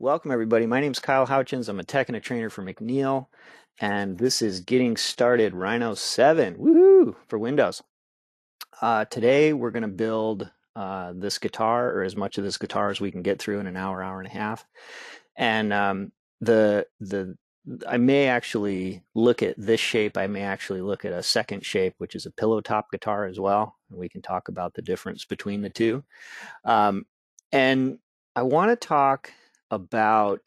Welcome, everybody. My name is Kyle Houchens. I'm a tech and a trainer for McNeel, and this is Getting Started Rhino 7 woohoo, for Windows. Uh, today, we're going to build uh, this guitar, or as much of this guitar as we can get through in an hour, hour and a half. And um, the the I may actually look at this shape. I may actually look at a second shape, which is a pillow top guitar as well. And we can talk about the difference between the two. Um, and I want to talk about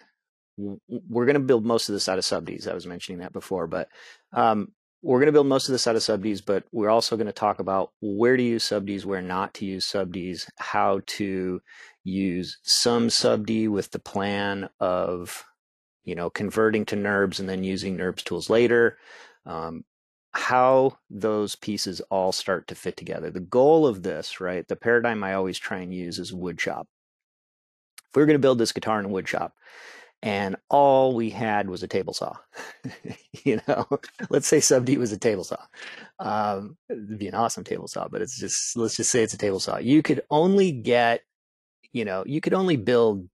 we're going to build most of this out of SubDs. I was mentioning that before, but um, we're going to build most of this out of SubDs, but we're also going to talk about where to use SubDs, where not to use SubDs, how to use some subd with the plan of, you know, converting to NURBS and then using NURBS tools later. Um, how those pieces all start to fit together. The goal of this, right? The paradigm I always try and use is wood shop if we were going to build this guitar in a wood shop and all we had was a table saw, you know, let's say sub D was a table saw. Um, it'd be an awesome table saw, but it's just, let's just say it's a table saw. You could only get, you know, you could only build,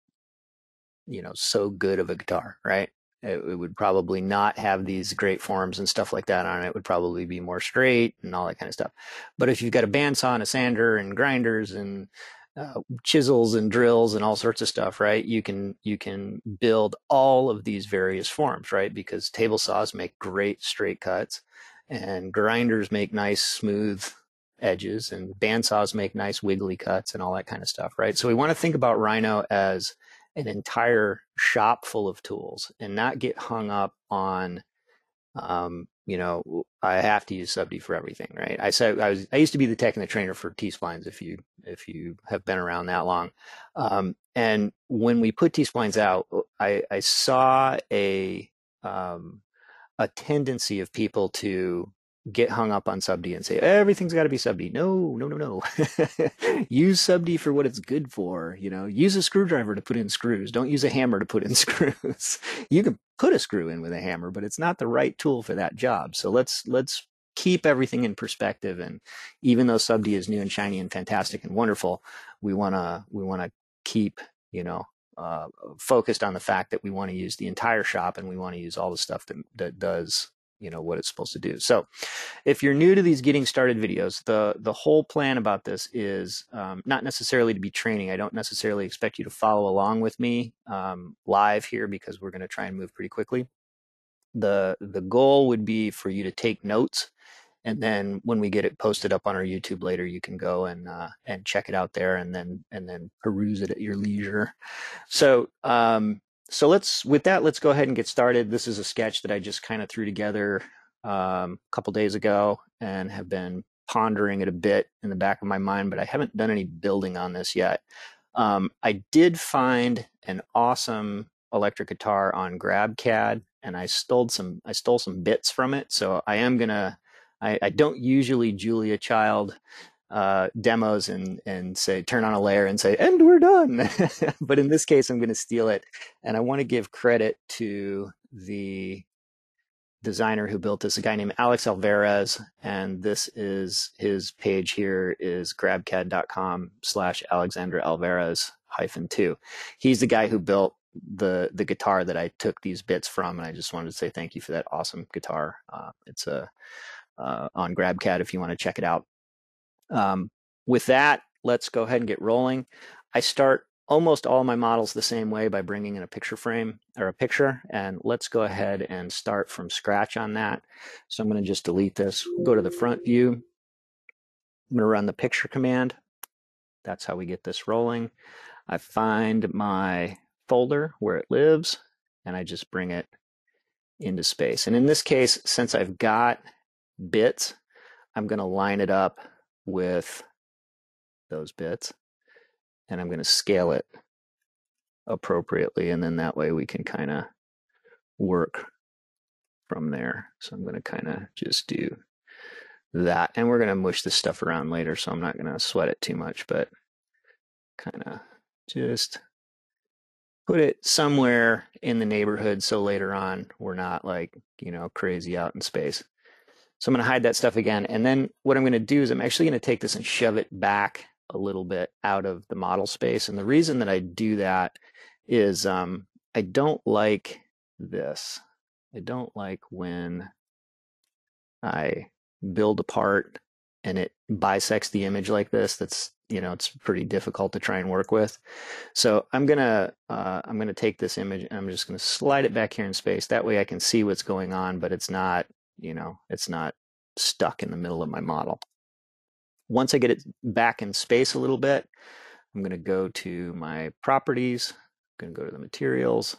you know, so good of a guitar, right? It, it would probably not have these great forms and stuff like that on it. It would probably be more straight and all that kind of stuff. But if you've got a bandsaw and a sander and grinders and uh, chisels and drills and all sorts of stuff, right? You can you can build all of these various forms, right? Because table saws make great straight cuts, and grinders make nice smooth edges, and bandsaws make nice wiggly cuts and all that kind of stuff, right? So we want to think about Rhino as an entire shop full of tools and not get hung up on um, you know, I have to use subd for everything, right? I said I was I used to be the tech and the trainer for T splines. If you if you have been around that long, um, and when we put T splines out, I, I saw a um, a tendency of people to get hung up on sub D and say everything's got to be subd. No, no, no, no. use sub D for what it's good for. You know, use a screwdriver to put in screws. Don't use a hammer to put in screws. you can put a screw in with a hammer, but it's not the right tool for that job. So let's let's keep everything in perspective. And even though sub D is new and shiny and fantastic and wonderful, we wanna we wanna keep you know uh, focused on the fact that we want to use the entire shop and we want to use all the stuff that that does you know what it's supposed to do. So, if you're new to these getting started videos, the the whole plan about this is um, not necessarily to be training. I don't necessarily expect you to follow along with me um, live here because we're going to try and move pretty quickly. the The goal would be for you to take notes, and then when we get it posted up on our YouTube later, you can go and uh, and check it out there, and then and then peruse it at your leisure. So. Um, so let's with that let's go ahead and get started. This is a sketch that i just kind of threw together um, a couple days ago and have been pondering it a bit in the back of my mind but i haven't done any building on this yet. Um, i did find an awesome electric guitar on grabcad and i stole some i stole some bits from it so i am gonna I, I don't usually julia child uh, demos and and say turn on a layer and say and we're done. but in this case, I'm going to steal it, and I want to give credit to the designer who built this, a guy named Alex Alvarez, and this is his page here is grabcad.com slash Alexandra Alvarez hyphen two. He's the guy who built the the guitar that I took these bits from, and I just wanted to say thank you for that awesome guitar. Uh, it's a uh, on GrabCAD if you want to check it out. Um, with that, let's go ahead and get rolling. I start almost all my models the same way by bringing in a picture frame or a picture. And let's go ahead and start from scratch on that. So I'm going to just delete this, go to the front view. I'm going to run the picture command. That's how we get this rolling. I find my folder where it lives and I just bring it into space. And in this case, since I've got bits, I'm going to line it up with those bits and I'm going to scale it appropriately and then that way we can kind of work from there. So I'm going to kind of just do that and we're going to mush this stuff around later so I'm not going to sweat it too much but kind of just put it somewhere in the neighborhood so later on we're not like, you know, crazy out in space. So I'm going to hide that stuff again. And then what I'm going to do is I'm actually going to take this and shove it back a little bit out of the model space. And the reason that I do that is um, I don't like this. I don't like when I build a part and it bisects the image like this. That's you know it's pretty difficult to try and work with. So I'm gonna uh, I'm gonna take this image and I'm just gonna slide it back here in space. That way I can see what's going on, but it's not you know it's not stuck in the middle of my model. Once I get it back in space a little bit, I'm going to go to my properties, I'm going to go to the materials,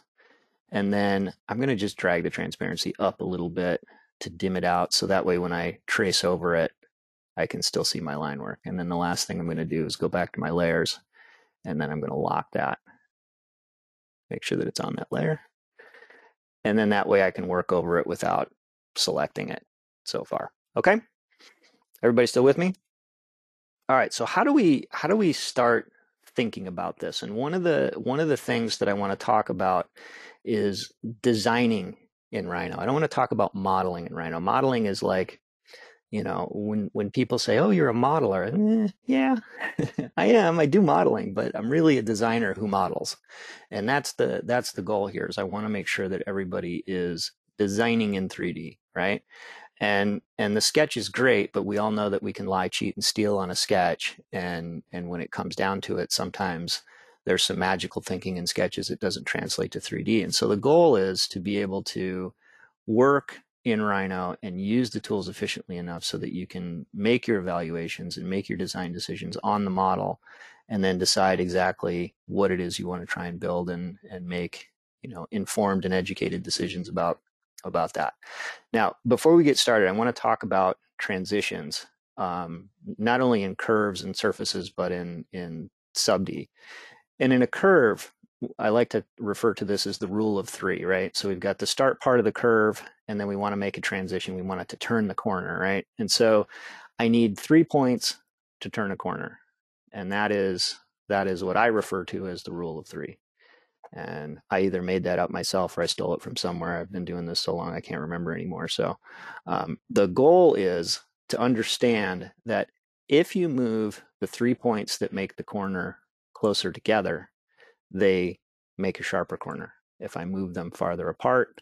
and then I'm going to just drag the transparency up a little bit to dim it out so that way when I trace over it, I can still see my line work. And then the last thing I'm going to do is go back to my layers and then I'm going to lock that. Make sure that it's on that layer. And then that way I can work over it without selecting it so far. Okay? Everybody still with me? All right, so how do we how do we start thinking about this? And one of the one of the things that I want to talk about is designing in Rhino. I don't want to talk about modeling in Rhino. Modeling is like, you know, when when people say, "Oh, you're a modeler," eh, yeah, I am. I do modeling, but I'm really a designer who models, and that's the that's the goal here. Is I want to make sure that everybody is designing in 3D, right? and and the sketch is great but we all know that we can lie cheat and steal on a sketch and and when it comes down to it sometimes there's some magical thinking in sketches it doesn't translate to 3d and so the goal is to be able to work in rhino and use the tools efficiently enough so that you can make your evaluations and make your design decisions on the model and then decide exactly what it is you want to try and build and and make you know informed and educated decisions about about that. Now, before we get started, I want to talk about transitions, um, not only in curves and surfaces, but in in sub-D. And in a curve, I like to refer to this as the rule of three, right? So we've got the start part of the curve, and then we want to make a transition. We want it to turn the corner, right? And so I need three points to turn a corner, and that is that is what I refer to as the rule of three. And I either made that up myself or I stole it from somewhere. I've been doing this so long I can't remember anymore. So um, the goal is to understand that if you move the three points that make the corner closer together, they make a sharper corner. If I move them farther apart,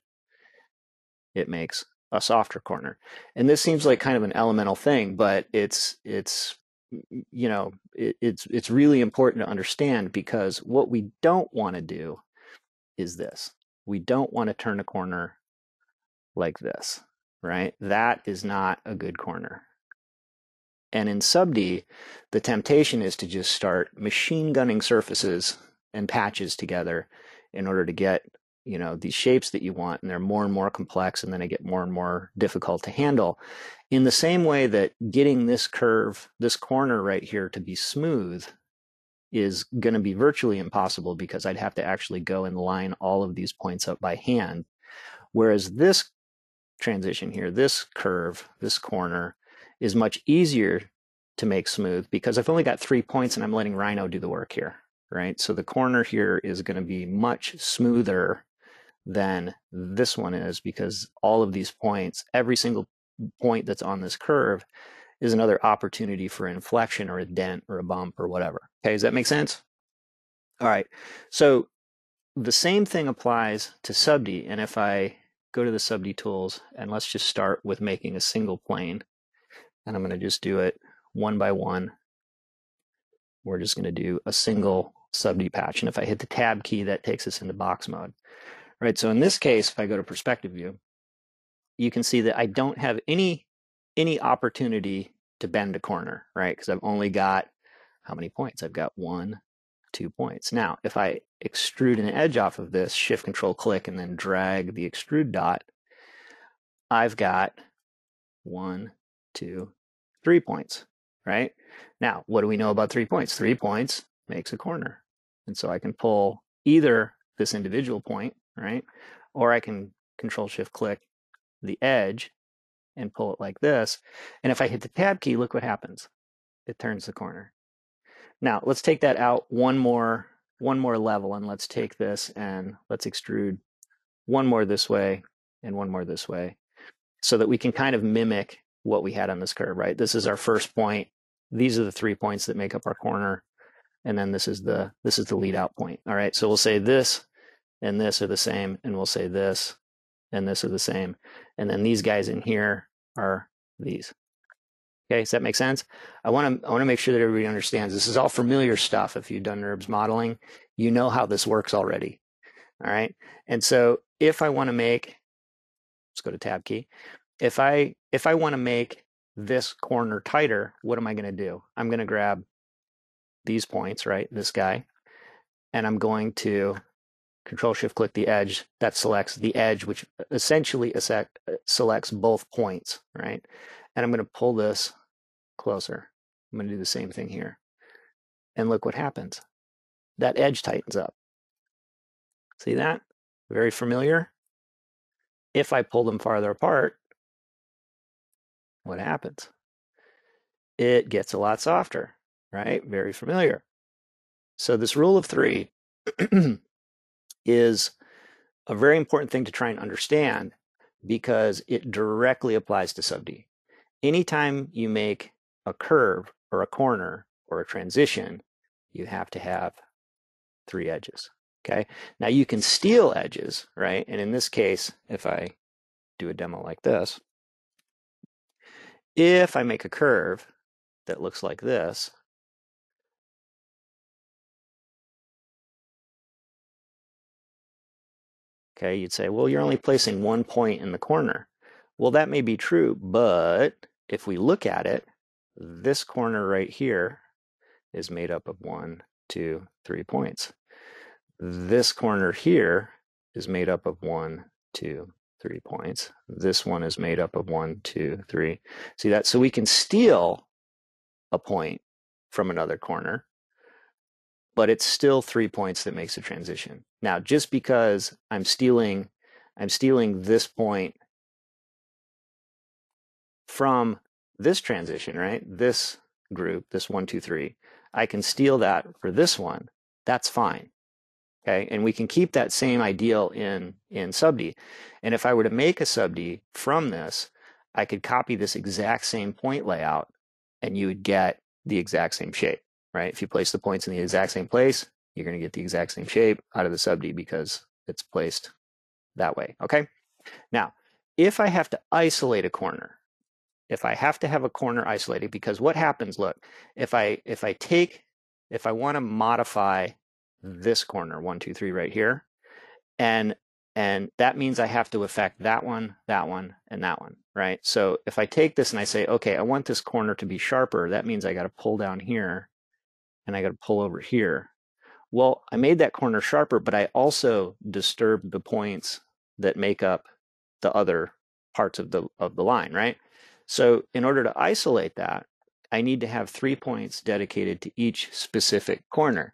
it makes a softer corner. And this seems like kind of an elemental thing, but it's it's you know it, it's it's really important to understand because what we don't want to do is this. We don't want to turn a corner like this right? That is not a good corner. And in sub D, the temptation is to just start machine gunning surfaces and patches together in order to get you know these shapes that you want and they're more and more complex and then they get more and more difficult to handle. In the same way that getting this curve this corner right here to be smooth is going to be virtually impossible because I'd have to actually go and line all of these points up by hand. Whereas this transition here this curve this corner is much easier to make smooth because I've only got three points and I'm letting Rhino do the work here right? So the corner here is going to be much smoother than this one is because all of these points, every single point that's on this curve is another opportunity for inflection or a dent or a bump or whatever. Okay, does that make sense? All right, so the same thing applies to sub-D. And if I go to the sub-D tools and let's just start with making a single plane, and I'm going to just do it one by one. We're just going to do a single sub-D patch. And if I hit the tab key, that takes us into box mode right? So in this case, if I go to perspective view, you can see that I don't have any any opportunity to bend a corner, right? Because I've only got how many points? I've got one, two points. Now, if I extrude an edge off of this, shift control click, and then drag the extrude dot, I've got one, two, three points, right? Now, what do we know about three points? Three points makes a corner. And so I can pull either this individual point right? Or I can control shift click the edge and pull it like this. And if I hit the tab key, look what happens. It turns the corner. Now let's take that out one more one more level and let's take this and let's extrude one more this way and one more this way so that we can kind of mimic what we had on this curve, right? This is our first point. These are the three points that make up our corner. And then this is the this is the lead out point. All right. So we'll say this and this are the same, and we'll say this and this are the same. And then these guys in here are these. Okay, does that make sense? I want to I want to make sure that everybody understands this is all familiar stuff. If you've done NURBS modeling, you know how this works already. All right. And so if I want to make, let's go to tab key. If I if I want to make this corner tighter, what am I going to do? I'm going to grab these points, right? This guy, and I'm going to control shift click the edge. That selects the edge, which essentially uh, selects both points, right? And I'm going to pull this closer. I'm going to do the same thing here. And look what happens. That edge tightens up. See that? Very familiar. If I pull them farther apart, what happens? It gets a lot softer, right? Very familiar. So this rule of three is a very important thing to try and understand because it directly applies to sub D. Anytime you make a curve or a corner or a transition, you have to have three edges. Okay. Now you can steal edges, right? And in this case, if I do a demo like this, if I make a curve that looks like this, okay, you'd say, well, you're only placing one point in the corner. Well, that may be true, but if we look at it, this corner right here is made up of one, two, three points. This corner here is made up of one, two, three points. This one is made up of one, two, three. See that? So we can steal a point from another corner, but it's still three points that makes a transition. Now, just because I'm stealing, I'm stealing this point from this transition, right? This group, this one, two, three, I can steal that for this one. That's fine. Okay. And we can keep that same ideal in, in sub D. And if I were to make a sub D from this, I could copy this exact same point layout and you would get the exact same shape, right? If you place the points in the exact same place, you're going to get the exact same shape out of the sub D because it's placed that way. Okay. Now, if I have to isolate a corner, if I have to have a corner isolated, because what happens, look, if I if I take, if I want to modify this corner, one, two, three right here, and and that means I have to affect that one, that one, and that one, right? So if I take this and I say, okay, I want this corner to be sharper, that means I got to pull down here and I got to pull over here. Well, I made that corner sharper, but I also disturbed the points that make up the other parts of the of the line, right? So in order to isolate that, I need to have three points dedicated to each specific corner.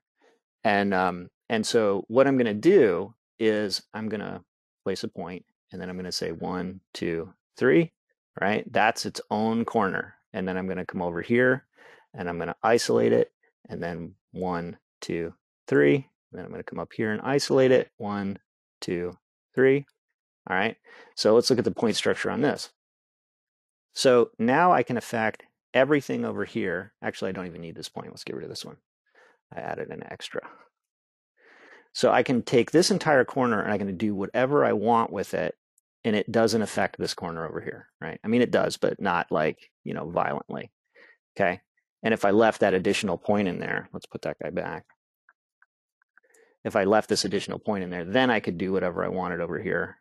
And, um, and so what I'm going to do is I'm going to place a point and then I'm going to say one, two, three, right? That's its own corner. And then I'm going to come over here and I'm going to isolate it. And then one, two, three. And then I'm going to come up here and isolate it. One, two, three. All right. So let's look at the point structure on this. So now I can affect everything over here. Actually, I don't even need this point. Let's get rid of this one. I added an extra. So I can take this entire corner and I can do whatever I want with it and it doesn't affect this corner over here, right? I mean, it does, but not like, you know, violently. Okay. And if I left that additional point in there, let's put that guy back. If I left this additional point in there, then I could do whatever I wanted over here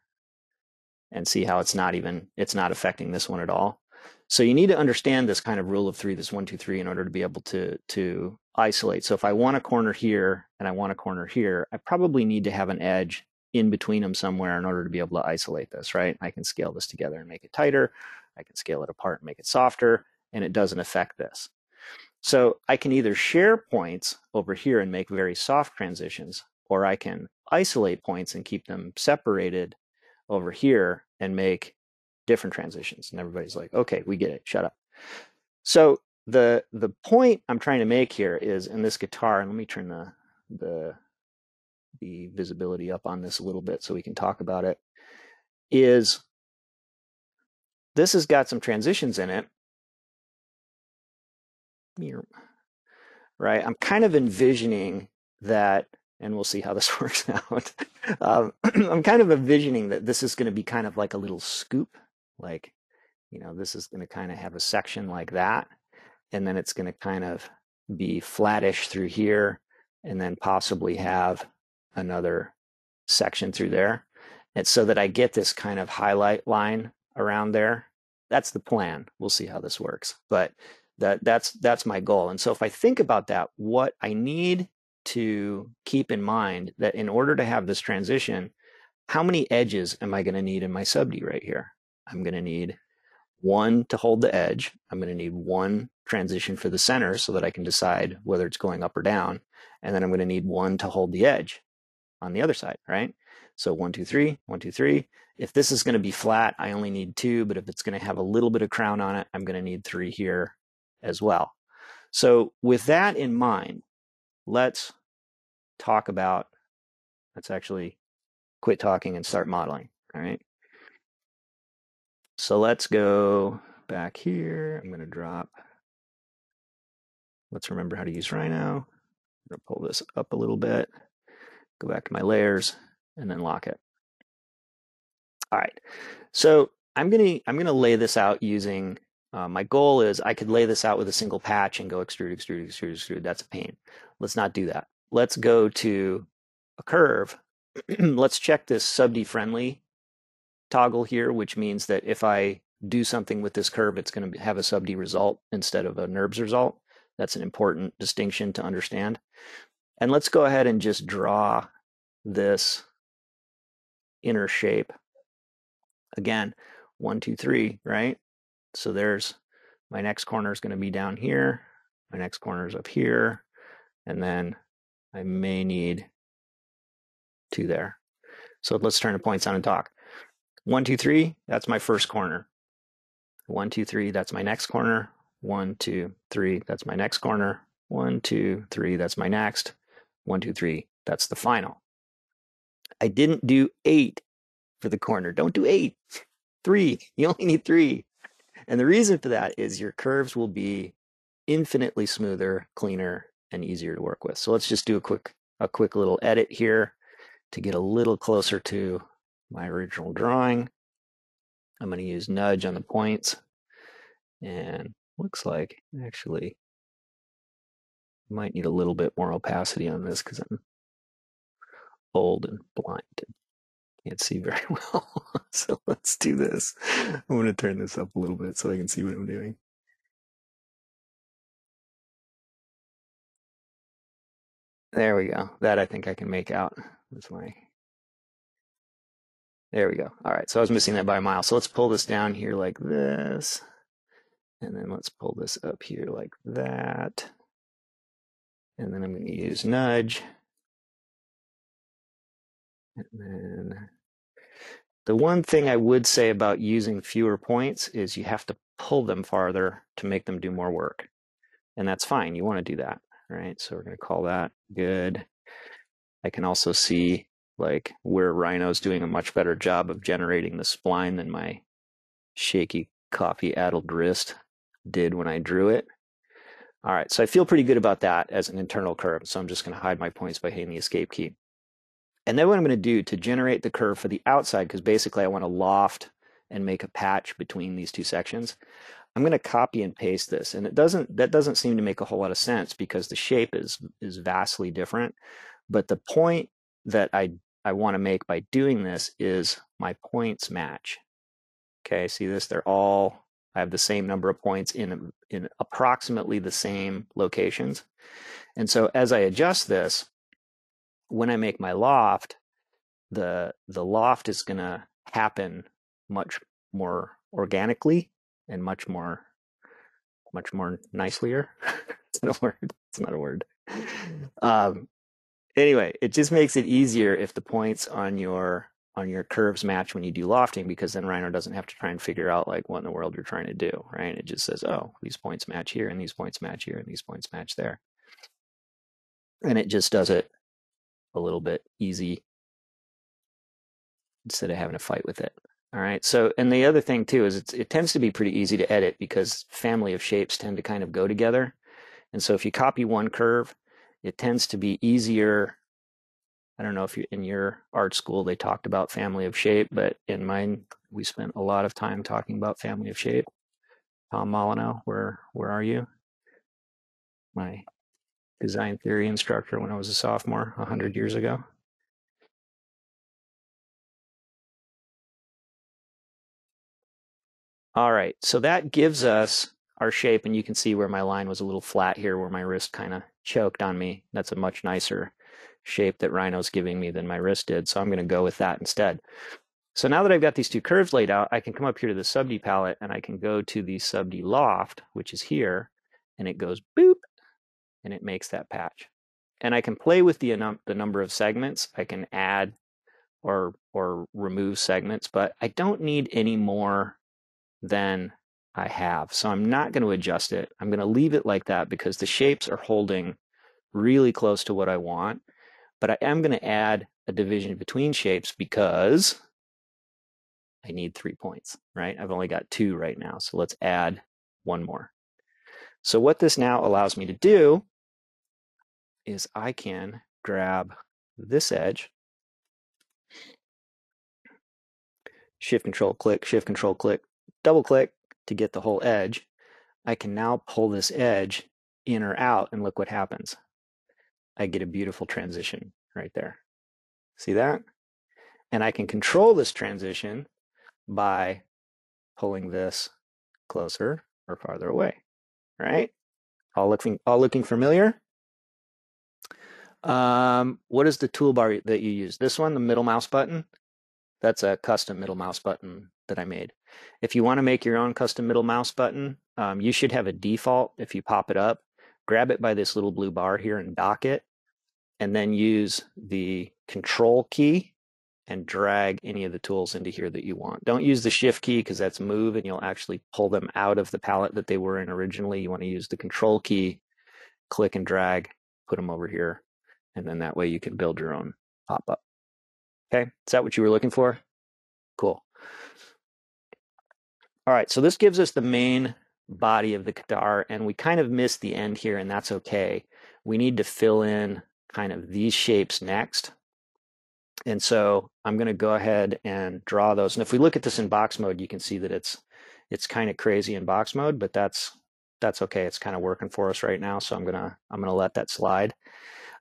and see how it's not even, it's not affecting this one at all. So you need to understand this kind of rule of three, this one, two, three, in order to be able to, to isolate. So if I want a corner here and I want a corner here, I probably need to have an edge in between them somewhere in order to be able to isolate this, right? I can scale this together and make it tighter. I can scale it apart and make it softer, and it doesn't affect this. So I can either share points over here and make very soft transitions, or I can isolate points and keep them separated over here and make different transitions. And everybody's like, okay, we get it. Shut up. So the the point I'm trying to make here is in this guitar, and let me turn the the the visibility up on this a little bit so we can talk about it, is this has got some transitions in it. Right? I'm kind of envisioning that and we'll see how this works out. um, I'm kind of envisioning that this is going to be kind of like a little scoop, like, you know, this is going to kind of have a section like that, and then it's going to kind of be flattish through here, and then possibly have another section through there. And so that I get this kind of highlight line around there. That's the plan. We'll see how this works. But that that's that's my goal. And so if I think about that, what I need to keep in mind that in order to have this transition, how many edges am I going to need in my sub-D right here? I'm going to need one to hold the edge. I'm going to need one transition for the center so that I can decide whether it's going up or down. And then I'm going to need one to hold the edge on the other side, right? So one, two, three, one, two, three. If this is going to be flat, I only need two, but if it's going to have a little bit of crown on it, I'm going to need three here as well. So with that in mind, let's talk about, let's actually quit talking and start modeling, all right? So let's go back here. I'm going to drop, let's remember how to use Rhino. I'm going to pull this up a little bit, go back to my layers, and then lock it. All right, so I'm gonna I'm gonna lay this out using. Uh, my goal is I could lay this out with a single patch and go extrude, extrude, extrude, extrude. That's a pain. Let's not do that. Let's go to a curve. Let's check this sub-D friendly toggle here, which means that if I do something with this curve, it's going to have a sub-D result instead of a NURBS result. That's an important distinction to understand. And let's go ahead and just draw this inner shape. Again, one, two, three, right? So there's my next corner is going to be down here. My next corner is up here. And then I may need two there. So let's turn the points on and talk. One, two, three, that's my first corner. One, two, three, that's my next corner. One, two, three, that's my next corner. One, two, three, that's my next. One, two, three, that's the final. I didn't do eight for the corner. Don't do eight. Three. You only need three. And the reason for that is your curves will be infinitely smoother, cleaner, and easier to work with. So let's just do a quick a quick little edit here to get a little closer to my original drawing. I'm going to use nudge on the points and looks like actually might need a little bit more opacity on this because I'm old and blind can't see very well. so let's do this. I'm going to turn this up a little bit so I can see what I'm doing. There we go. That I think I can make out. That's my. There we go. All right. So I was missing that by a mile. So let's pull this down here like this. And then let's pull this up here like that. And then I'm going to use nudge. And then the one thing I would say about using fewer points is you have to pull them farther to make them do more work. And that's fine. You want to do that, right? So we're going to call that good. I can also see like where Rhino's doing a much better job of generating the spline than my shaky coffee addled wrist did when I drew it. All right, so I feel pretty good about that as an internal curve. So I'm just going to hide my points by hitting the escape key. And then what I'm going to do to generate the curve for the outside, because basically I want to loft and make a patch between these two sections, I'm going to copy and paste this. And it doesn't that doesn't seem to make a whole lot of sense because the shape is is vastly different. But the point that I I want to make by doing this is my points match. Okay, see this? They're all I have the same number of points in in approximately the same locations. And so as I adjust this, when I make my loft, the the loft is going to happen much more organically and much more much more nicelier. it's not a word. It's not a word. Um, anyway, it just makes it easier if the points on your on your curves match when you do lofting because then Rhino doesn't have to try and figure out like what in the world you're trying to do, right? It just says, oh, these points match here and these points match here and these points match there. And it just does it a little bit easy instead of having to fight with it. All right. So, and the other thing too is it tends to be pretty easy to edit because family of shapes tend to kind of go together. And so if you copy one curve, it tends to be easier I don't know if you, in your art school they talked about family of shape, but in mine we spent a lot of time talking about family of shape. Tom Molyneux, where where are you? My design theory instructor when I was a sophomore a hundred years ago. All right, so that gives us our shape, and you can see where my line was a little flat here, where my wrist kind of choked on me. That's a much nicer shape that Rhino's giving me than my wrist did, so I'm going to go with that instead. So now that I've got these two curves laid out, I can come up here to the sub D palette and I can go to the sub D loft, which is here, and it goes boop, and it makes that patch. And I can play with the, the number of segments. I can add or or remove segments, but I don't need any more than I have. So I'm not going to adjust it. I'm going to leave it like that because the shapes are holding really close to what I want. But I am going to add a division between shapes because I need three points, right? I've only got two right now. So let's add one more. So what this now allows me to do is I can grab this edge, shift control click, shift control click, double click to get the whole edge, I can now pull this edge in or out and look what happens. I get a beautiful transition right there. See that? And I can control this transition by pulling this closer or farther away, right? All looking, all looking familiar? Um, what is the toolbar that you use? This one, the middle mouse button? That's a custom middle mouse button that I made. If you want to make your own custom middle mouse button, um, you should have a default if you pop it up. Grab it by this little blue bar here and dock it, and then use the control key and drag any of the tools into here that you want. Don't use the shift key because that's move and you'll actually pull them out of the palette that they were in originally. You want to use the control key, click and drag, put them over here, and then that way you can build your own pop-up. Okay, is that what you were looking for? Cool. All right, so this gives us the main body of the guitar, and we kind of missed the end here, and that's okay. We need to fill in kind of these shapes next. And so I'm going to go ahead and draw those. And if we look at this in box mode, you can see that it's it's kind of crazy in box mode, but that's that's okay. It's kind of working for us right now, so I'm gonna I'm gonna let that slide.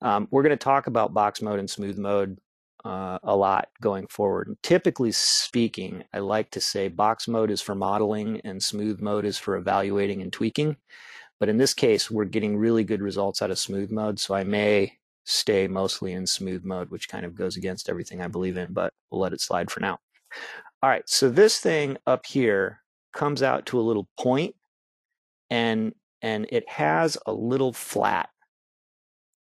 Um, we're going to talk about box mode and smooth mode uh, a lot going forward. Typically speaking, I like to say box mode is for modeling and smooth mode is for evaluating and tweaking. But in this case, we're getting really good results out of smooth mode, so I may stay mostly in smooth mode, which kind of goes against everything I believe in, but we'll let it slide for now. All right, so this thing up here comes out to a little point and and it has a little flat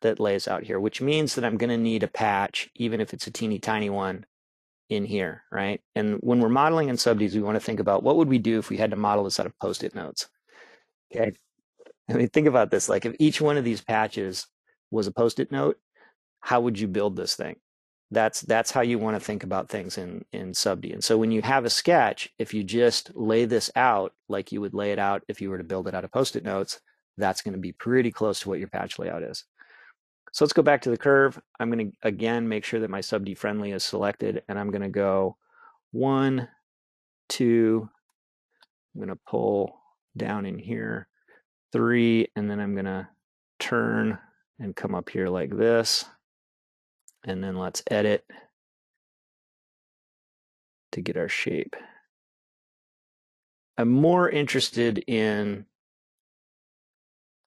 that lays out here, which means that I'm going to need a patch, even if it's a teeny tiny one in here, right? And when we're modeling in SubDs, we want to think about what would we do if we had to model this out of post-it notes? Okay. I mean, think about this. Like if each one of these patches was a post-it note, how would you build this thing? That's that's how you want to think about things in in subd. And so when you have a sketch, if you just lay this out like you would lay it out if you were to build it out of post-it notes, that's going to be pretty close to what your patch layout is. So let's go back to the curve. I'm going to, again, make sure that my sub D friendly is selected, and I'm going to go one, two, I'm going to pull down in here, three, and then I'm going to turn and come up here like this. And then let's edit to get our shape. I'm more interested in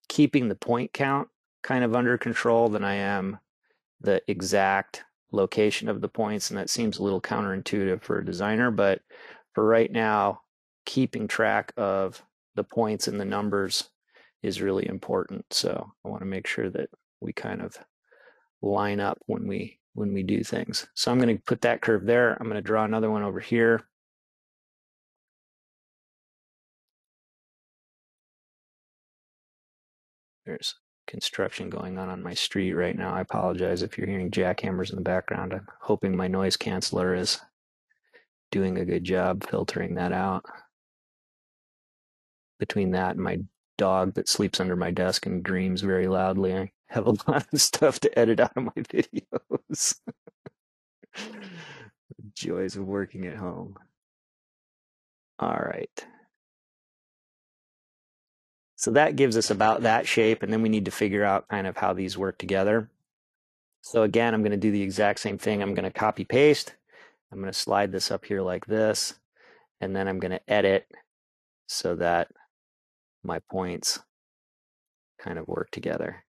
keeping the point count kind of under control than I am the exact location of the points. And that seems a little counterintuitive for a designer. But for right now, keeping track of the points and the numbers is really important. So I want to make sure that we kind of line up when we when we do things. So I'm going to put that curve there. I'm going to draw another one over here. There's construction going on on my street right now. I apologize if you're hearing jackhammers in the background. I'm hoping my noise canceller is doing a good job filtering that out. Between that and my dog that sleeps under my desk and dreams very loudly, I have a lot of stuff to edit out of my videos. The Joys of working at home. All right. So that gives us about that shape, and then we need to figure out kind of how these work together. So again, I'm going to do the exact same thing. I'm going to copy paste. I'm going to slide this up here like this, and then I'm going to edit so that my points kind of work together.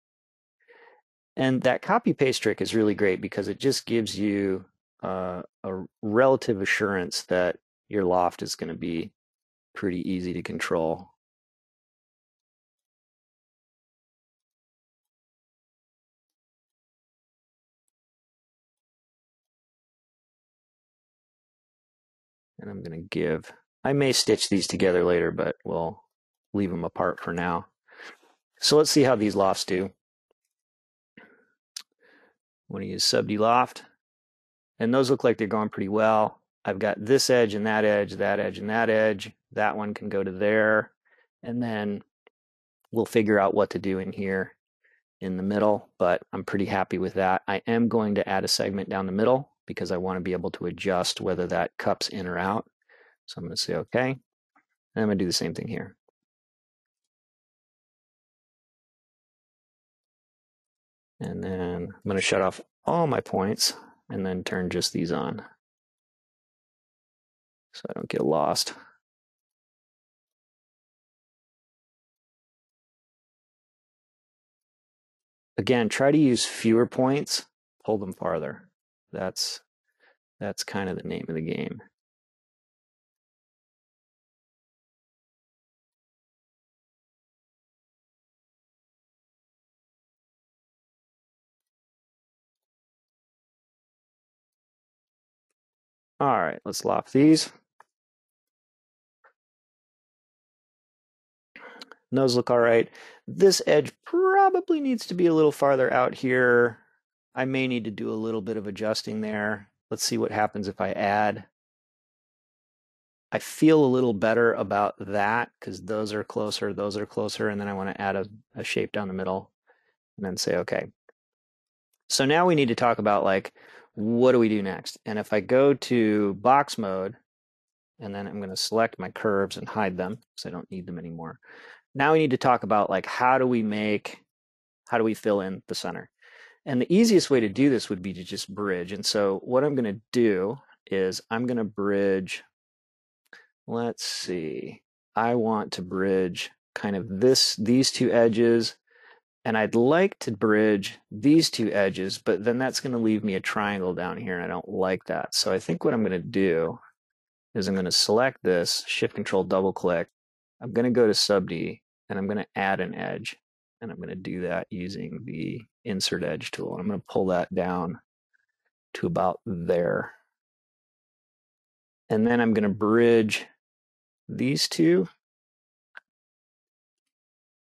And that copy paste trick is really great because it just gives you uh, a relative assurance that your loft is going to be pretty easy to control. And I'm going to give, I may stitch these together later, but we'll leave them apart for now. So let's see how these lofts do. I'm going to use sub-D loft. And those look like they're going pretty well. I've got this edge and that edge, that edge and that edge. That one can go to there. And then we'll figure out what to do in here in the middle, but I'm pretty happy with that. I am going to add a segment down the middle because I want to be able to adjust whether that cups in or out. So I'm going to say okay. And I'm going to do the same thing here. And then I'm going to shut off all my points and then turn just these on so I don't get lost. Again, try to use fewer points, pull them farther. That's that's kind of the name of the game. All right, let's lock these. Those look all right. This edge probably needs to be a little farther out here. I may need to do a little bit of adjusting there. Let's see what happens if I add. I feel a little better about that because those are closer, those are closer, and then I want to add a, a shape down the middle and then say, okay. So now we need to talk about like, what do we do next? And if I go to box mode, and then I'm going to select my curves and hide them because I don't need them anymore. Now we need to talk about like, how do we make, how do we fill in the center? And the easiest way to do this would be to just bridge. And so what I'm going to do is I'm going to bridge, let's see, I want to bridge kind of this, these two edges, and I'd like to bridge these two edges, but then that's going to leave me a triangle down here, and I don't like that. So I think what I'm going to do is I'm going to select this, Shift Control double click. I'm going to go to sub D, and I'm going to add an edge. And I'm going to do that using the insert edge tool. I'm going to pull that down to about there. And then I'm going to bridge these two.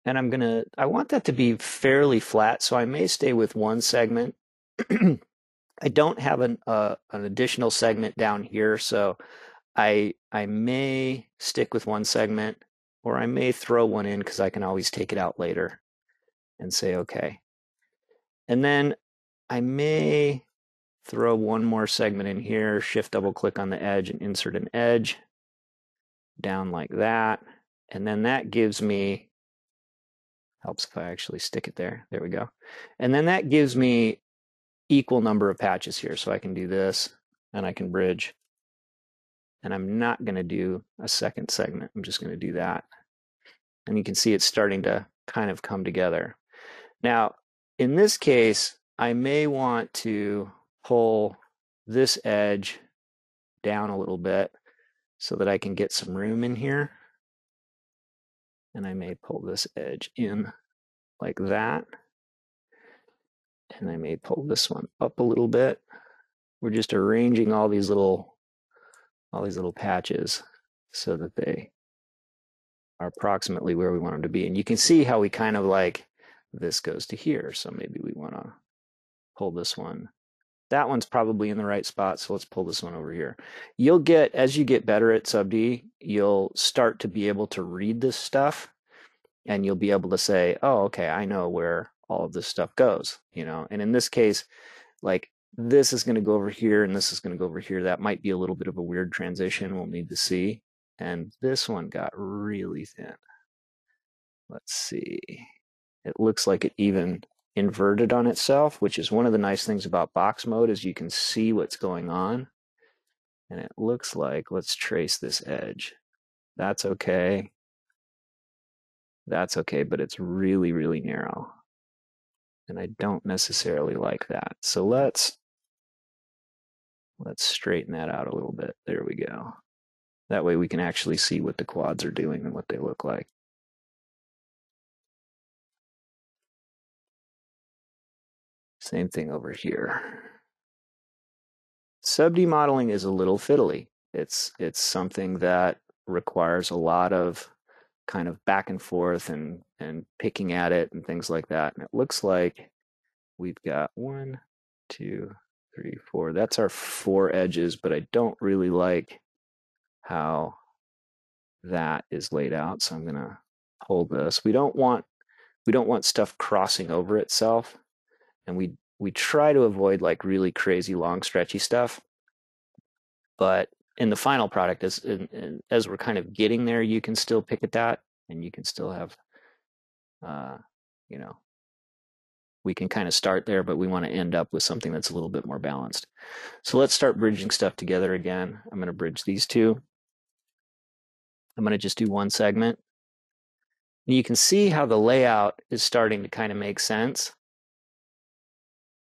And I'm going to, I want that to be fairly flat, so I may stay with one segment. I don't have an, uh, an additional segment down here, so I, I may stick with one segment or I may throw one in because I can always take it out later and say, okay. And then I may throw one more segment in here, shift double click on the edge and insert an edge down like that. And then that gives me, helps if I actually stick it there. There we go. And then that gives me equal number of patches here. So I can do this and I can bridge. And I'm not going to do a second segment. I'm just going to do that. And you can see it's starting to kind of come together. Now, in this case, I may want to pull this edge down a little bit so that I can get some room in here. And I may pull this edge in like that. And I may pull this one up a little bit. We're just arranging all these little all these little patches so that they are approximately where we want them to be. And you can see how we kind of like this goes to here. So maybe we want to pull this one. That one's probably in the right spot, so let's pull this one over here. You'll get, as you get better at sub D, you'll start to be able to read this stuff and you'll be able to say, oh, okay, I know where all of this stuff goes, you know? And in this case, like this is going to go over here and this is going to go over here. That might be a little bit of a weird transition. We'll need to see. And this one got really thin. Let's see. It looks like it even inverted on itself, which is one of the nice things about box mode is you can see what's going on. And it looks like, let's trace this edge. That's okay. That's okay, but it's really, really narrow. And I don't necessarily like that. So let's let's straighten that out a little bit. There we go. That way we can actually see what the quads are doing and what they look like. Same thing over here. Sub-D modeling is a little fiddly. It's it's something that requires a lot of kind of back and forth and and picking at it and things like that. And it looks like we've got one, two, three, four. That's our four edges, but I don't really like how that is laid out. So I'm gonna hold this. We don't want we don't want stuff crossing over itself. And we we try to avoid like really crazy long stretchy stuff. But in the final product, as as we're kind of getting there, you can still pick at that, and you can still have, uh, you know, we can kind of start there, but we want to end up with something that's a little bit more balanced. So let's start bridging stuff together again. I'm going to bridge these two. I'm going to just do one segment. And you can see how the layout is starting to kind of make sense.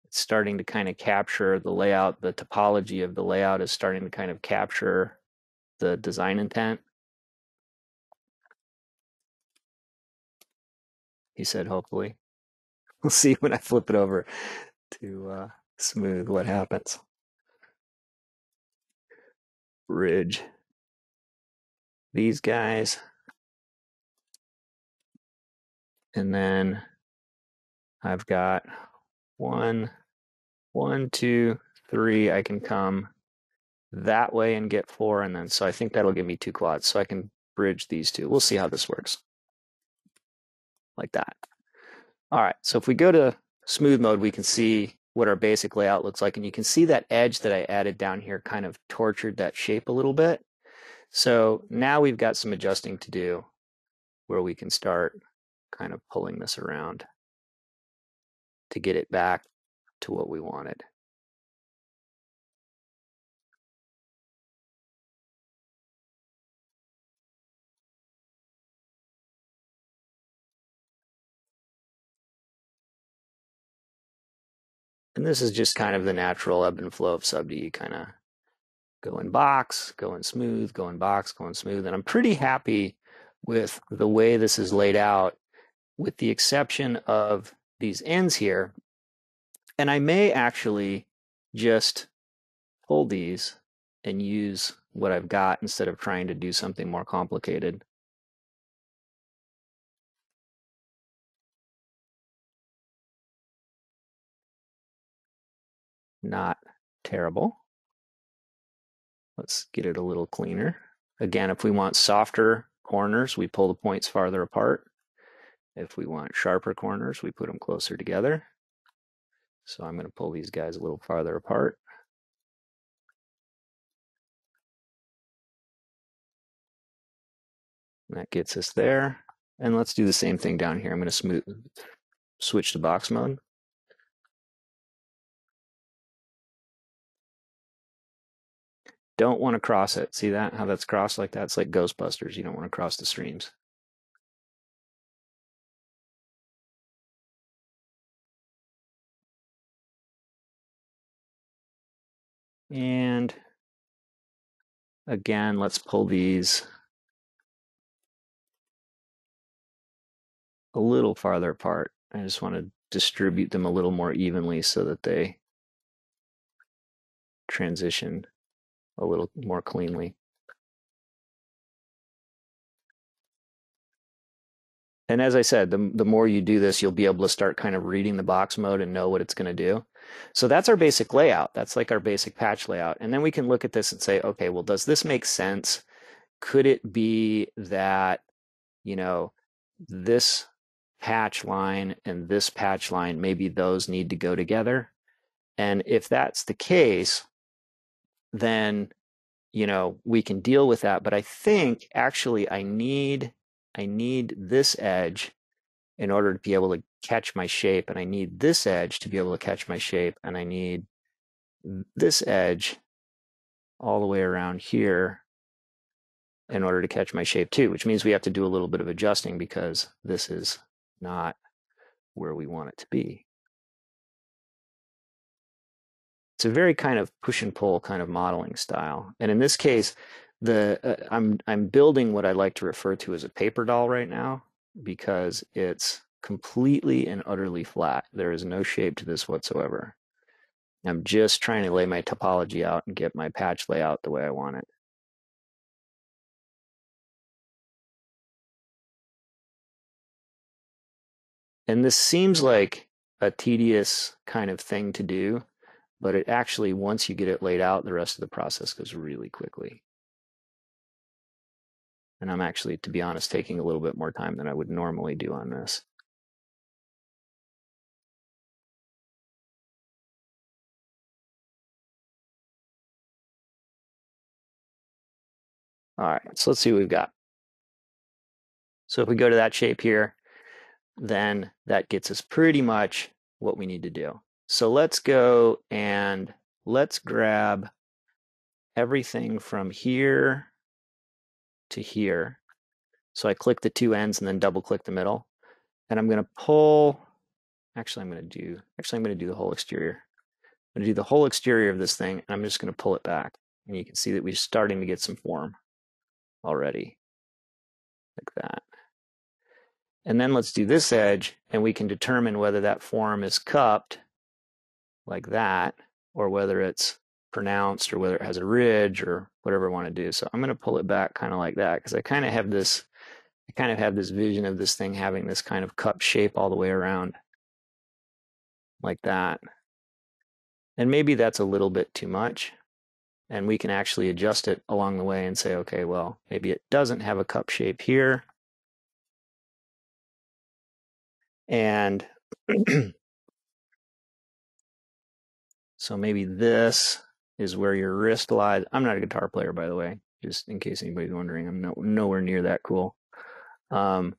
It's starting to kind of capture the layout, the topology of the layout is starting to kind of capture the design intent. He said, hopefully. We'll see when I flip it over to uh, smooth what happens. Bridge. These guys. And then I've got one, one, two, three. I can come that way and get four. And then, so I think that'll give me two quads. So I can bridge these two. We'll see how this works. Like that. All right, so if we go to smooth mode, we can see what our basic layout looks like. And you can see that edge that I added down here kind of tortured that shape a little bit. So now we've got some adjusting to do where we can start kind of pulling this around to get it back to what we wanted. And this is just kind of the natural ebb and flow of sub-D, kind of go in box, going smooth, going box, going smooth. And I'm pretty happy with the way this is laid out, with the exception of these ends here. And I may actually just pull these and use what I've got instead of trying to do something more complicated. not terrible. Let's get it a little cleaner. Again, if we want softer corners, we pull the points farther apart. If we want sharper corners, we put them closer together. So I'm going to pull these guys a little farther apart. That gets us there. And let's do the same thing down here. I'm going to smooth, switch to box mode. Don't want to cross it. See that? How that's crossed like that? It's like Ghostbusters. You don't want to cross the streams. And again, let's pull these a little farther apart. I just want to distribute them a little more evenly so that they transition a little more cleanly. And as I said, the, the more you do this, you'll be able to start kind of reading the box mode and know what it's going to do. So that's our basic layout. That's like our basic patch layout. And then we can look at this and say, okay, well, does this make sense? Could it be that, you know, this patch line and this patch line, maybe those need to go together? And if that's the case, then you know we can deal with that. But I think actually I need I need this edge in order to be able to catch my shape, and I need this edge to be able to catch my shape, and I need this edge all the way around here in order to catch my shape too, which means we have to do a little bit of adjusting because this is not where we want it to be. It's a very kind of push and pull kind of modeling style. And in this case, the uh, I'm I'm building what I like to refer to as a paper doll right now because it's completely and utterly flat. There is no shape to this whatsoever. I'm just trying to lay my topology out and get my patch layout the way I want it. And this seems like a tedious kind of thing to do, but it actually, once you get it laid out, the rest of the process goes really quickly. And I'm actually, to be honest, taking a little bit more time than I would normally do on this. All right, so let's see what we've got. So if we go to that shape here, then that gets us pretty much what we need to do. So let's go and let's grab everything from here to here. So I click the two ends and then double click the middle. And I'm going to pull, actually I'm going to do, actually I'm going to do the whole exterior. I'm going to do the whole exterior of this thing and I'm just going to pull it back. And you can see that we're starting to get some form already, like that. And then let's do this edge and we can determine whether that form is cupped like that or whether it's pronounced or whether it has a ridge or whatever I want to do. So I'm going to pull it back kind of like that because I kind of have this I kind of have this vision of this thing having this kind of cup shape all the way around like that. And maybe that's a little bit too much. And we can actually adjust it along the way and say, okay, well, maybe it doesn't have a cup shape here. And so maybe this is where your wrist lies. I'm not a guitar player, by the way, just in case anybody's wondering. I'm no, nowhere near that cool. Um,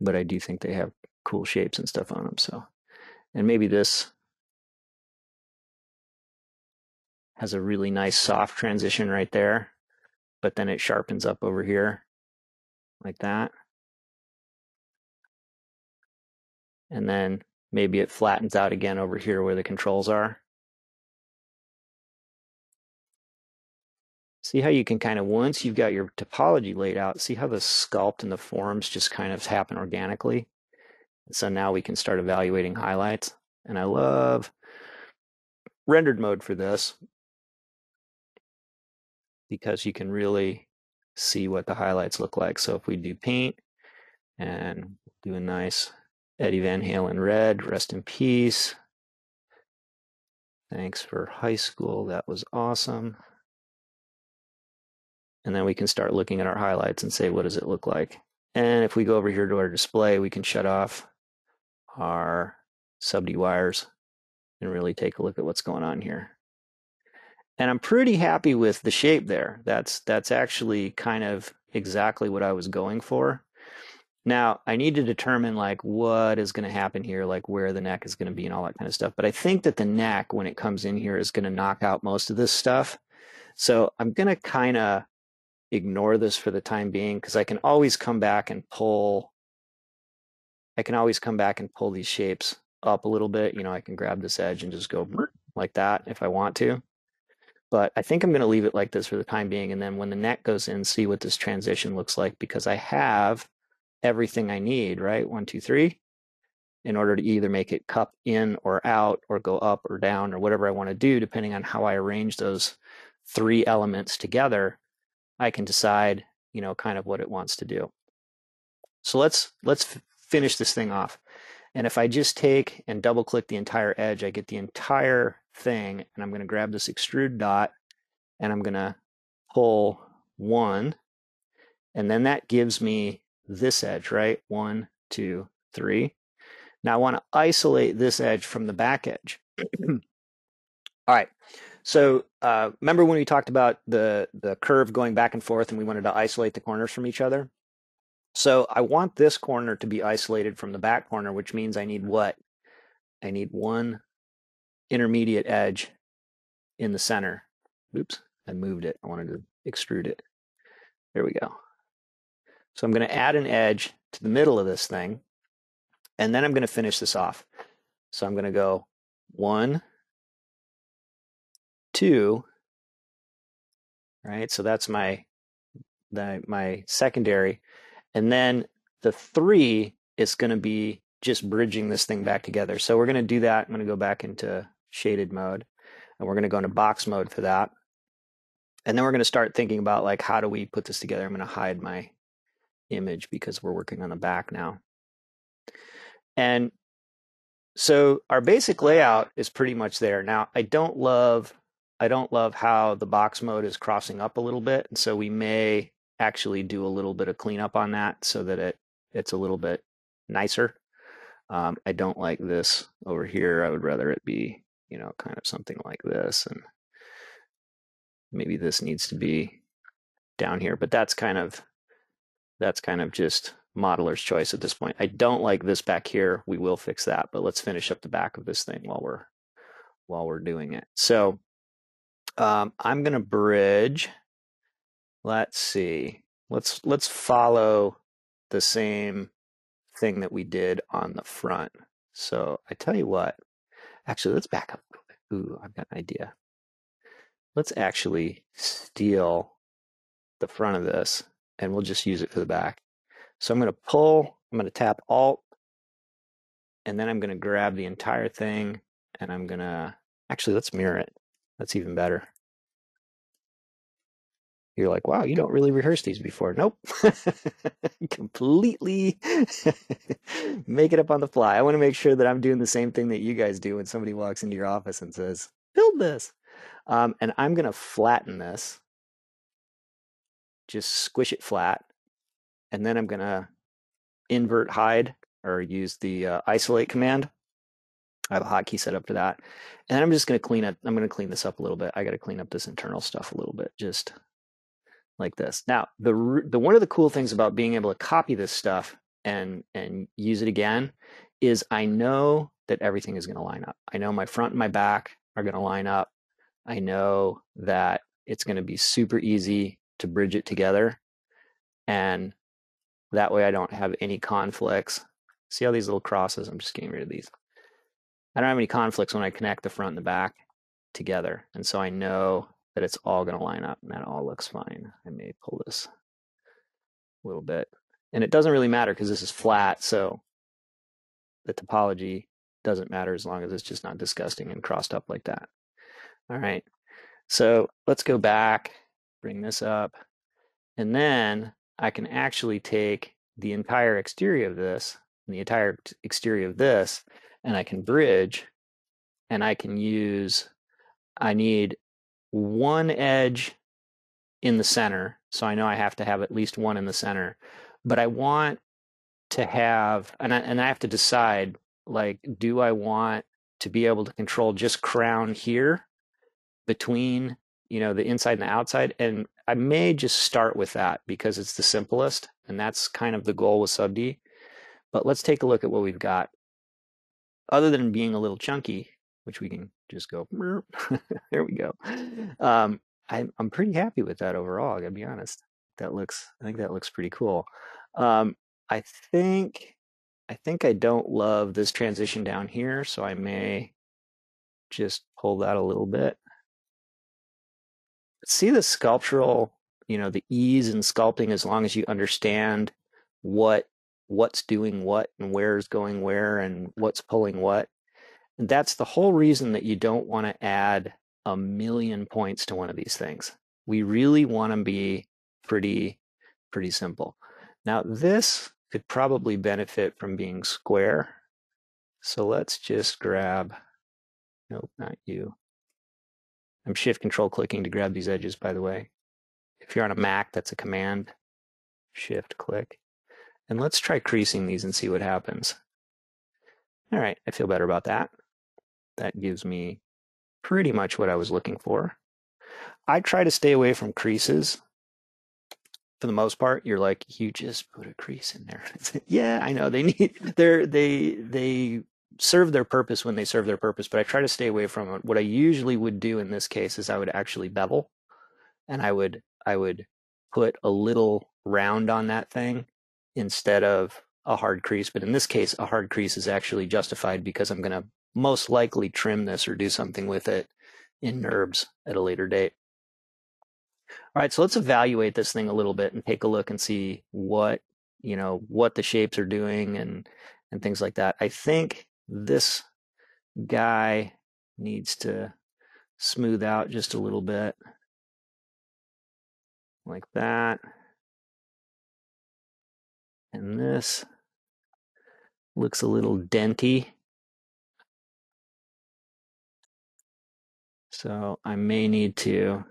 but I do think they have cool shapes and stuff on them. So, and maybe this has a really nice soft transition right there, but then it sharpens up over here like that. And then maybe it flattens out again over here where the controls are. See how you can kind of, once you've got your topology laid out, see how the sculpt and the forms just kind of happen organically. So now we can start evaluating highlights. And I love rendered mode for this because you can really see what the highlights look like. So if we do paint and do a nice Eddie Van Halen red, rest in peace. Thanks for high school. That was awesome. And then we can start looking at our highlights and say, what does it look like? And if we go over here to our display, we can shut off our sub-D wires and really take a look at what's going on here and I'm pretty happy with the shape there. That's that's actually kind of exactly what I was going for. Now I need to determine like what is going to happen here, like where the neck is going to be and all that kind of stuff. But I think that the neck, when it comes in here, is going to knock out most of this stuff. So I'm going to kind of ignore this for the time being because I can always come back and pull. I can always come back and pull these shapes up a little bit. You know, I can grab this edge and just go mm-hmm. like that if I want to. But I think I'm going to leave it like this for the time being. And then when the neck goes in, see what this transition looks like because I have everything I need, right? One, two, three, in order to either make it cup in or out or go up or down or whatever I want to do, depending on how I arrange those three elements together, I can decide, you know, kind of what it wants to do. So let's let's finish this thing off. And if I just take and double click the entire edge, I get the entire thing. And I'm going to grab this extrude dot and I'm going to pull one. And then that gives me this edge, right? One, two, three. Now I want to isolate this edge from the back edge. All right. So uh, remember when we talked about the, the curve going back and forth and we wanted to isolate the corners from each other? So I want this corner to be isolated from the back corner, which means I need what? I need one intermediate edge in the center. Oops, I moved it. I wanted to extrude it. There we go. So I'm going to add an edge to the middle of this thing, and then I'm going to finish this off. So I'm going to go one, two, right? So that's my the, my secondary. And then the three is going to be just bridging this thing back together. So we're going to do that. I'm going to go back into shaded mode and we're going to go into box mode for that. And then we're going to start thinking about like, how do we put this together? I'm going to hide my image because we're working on the back now. And so our basic layout is pretty much there. Now, I don't love I don't love how the box mode is crossing up a little bit. And so we may actually do a little bit of cleanup on that so that it it's a little bit nicer. Um, I don't like this over here. I would rather it be, you know, kind of something like this. And maybe this needs to be down here, but that's kind of that's kind of just modeler's choice at this point. I don't like this back here. We will fix that, but let's finish up the back of this thing while we're while we're doing it. So um, I'm going to bridge. Let's see. Let's let's follow the same thing that we did on the front. So I tell you what. Actually, let's back up a little bit. Ooh, I've got an idea. Let's actually steal the front of this and we'll just use it for the back. So I'm going to pull, I'm going to tap Alt, and then I'm going to grab the entire thing and I'm going to, actually, let's mirror it. That's even better. You're like, wow, you don't really rehearse these before. Nope. Completely make it up on the fly. I want to make sure that I'm doing the same thing that you guys do when somebody walks into your office and says, build this. Um, and I'm going to flatten this, just squish it flat and then I'm going to invert hide or use the uh, isolate command. I have a hotkey set up for that. And I'm just going to clean it. I'm going to clean this up a little bit. I got to clean up this internal stuff a little bit, just like this. Now, the the one of the cool things about being able to copy this stuff and and use it again is I know that everything is going to line up. I know my front and my back are going to line up. I know that it's going to be super easy to bridge it together. And that way I don't have any conflicts. See all these little crosses? I'm just getting rid of these. I don't have any conflicts when I connect the front and the back together. And so I know that it's all going to line up and that all looks fine. I may pull this a little bit. And it doesn't really matter because this is flat. So the topology doesn't matter as long as it's just not disgusting and crossed up like that. All right. So let's go back, bring this up. And then I can actually take the entire exterior of this, and the entire exterior of this, and I can bridge and I can use, I need one edge in the center. So I know I have to have at least one in the center, but I want to have, and I, and I have to decide like, do I want to be able to control just crown here between, you know, the inside and the outside? And I may just start with that because it's the simplest, and that's kind of the goal with sub D. But let's take a look at what we've got. Other than being a little chunky, which we can just go, there we go. Um, I'm, I'm pretty happy with that overall, I gotta be honest. That looks, I think that looks pretty cool. Um, I think, I think I don't love this transition down here, so I may just pull that a little bit see the sculptural, you know, the ease in sculpting as long as you understand what what's doing what and where's going where and what's pulling what. And that's the whole reason that you don't want to add a million points to one of these things. We really want to be pretty pretty simple. Now this could probably benefit from being square. So let's just grab, nope, not you. I'm shift control clicking to grab these edges, by the way. If you're on a Mac, that's a command. Shift click. And let's try creasing these and see what happens. All right, I feel better about that. That gives me pretty much what I was looking for. I try to stay away from creases for the most part. You're like, you just put a crease in there. yeah, I know they need they're they they serve their purpose when they serve their purpose, but I try to stay away from it. What I usually would do in this case is I would actually bevel and I would I would put a little round on that thing instead of a hard crease. But in this case, a hard crease is actually justified because I'm going to most likely trim this or do something with it in NURBS at a later date. All right, so let's evaluate this thing a little bit and take a look and see what, you know, what the shapes are doing and and things like that. I think this guy needs to smooth out just a little bit like that. And this looks a little denty. So I may need to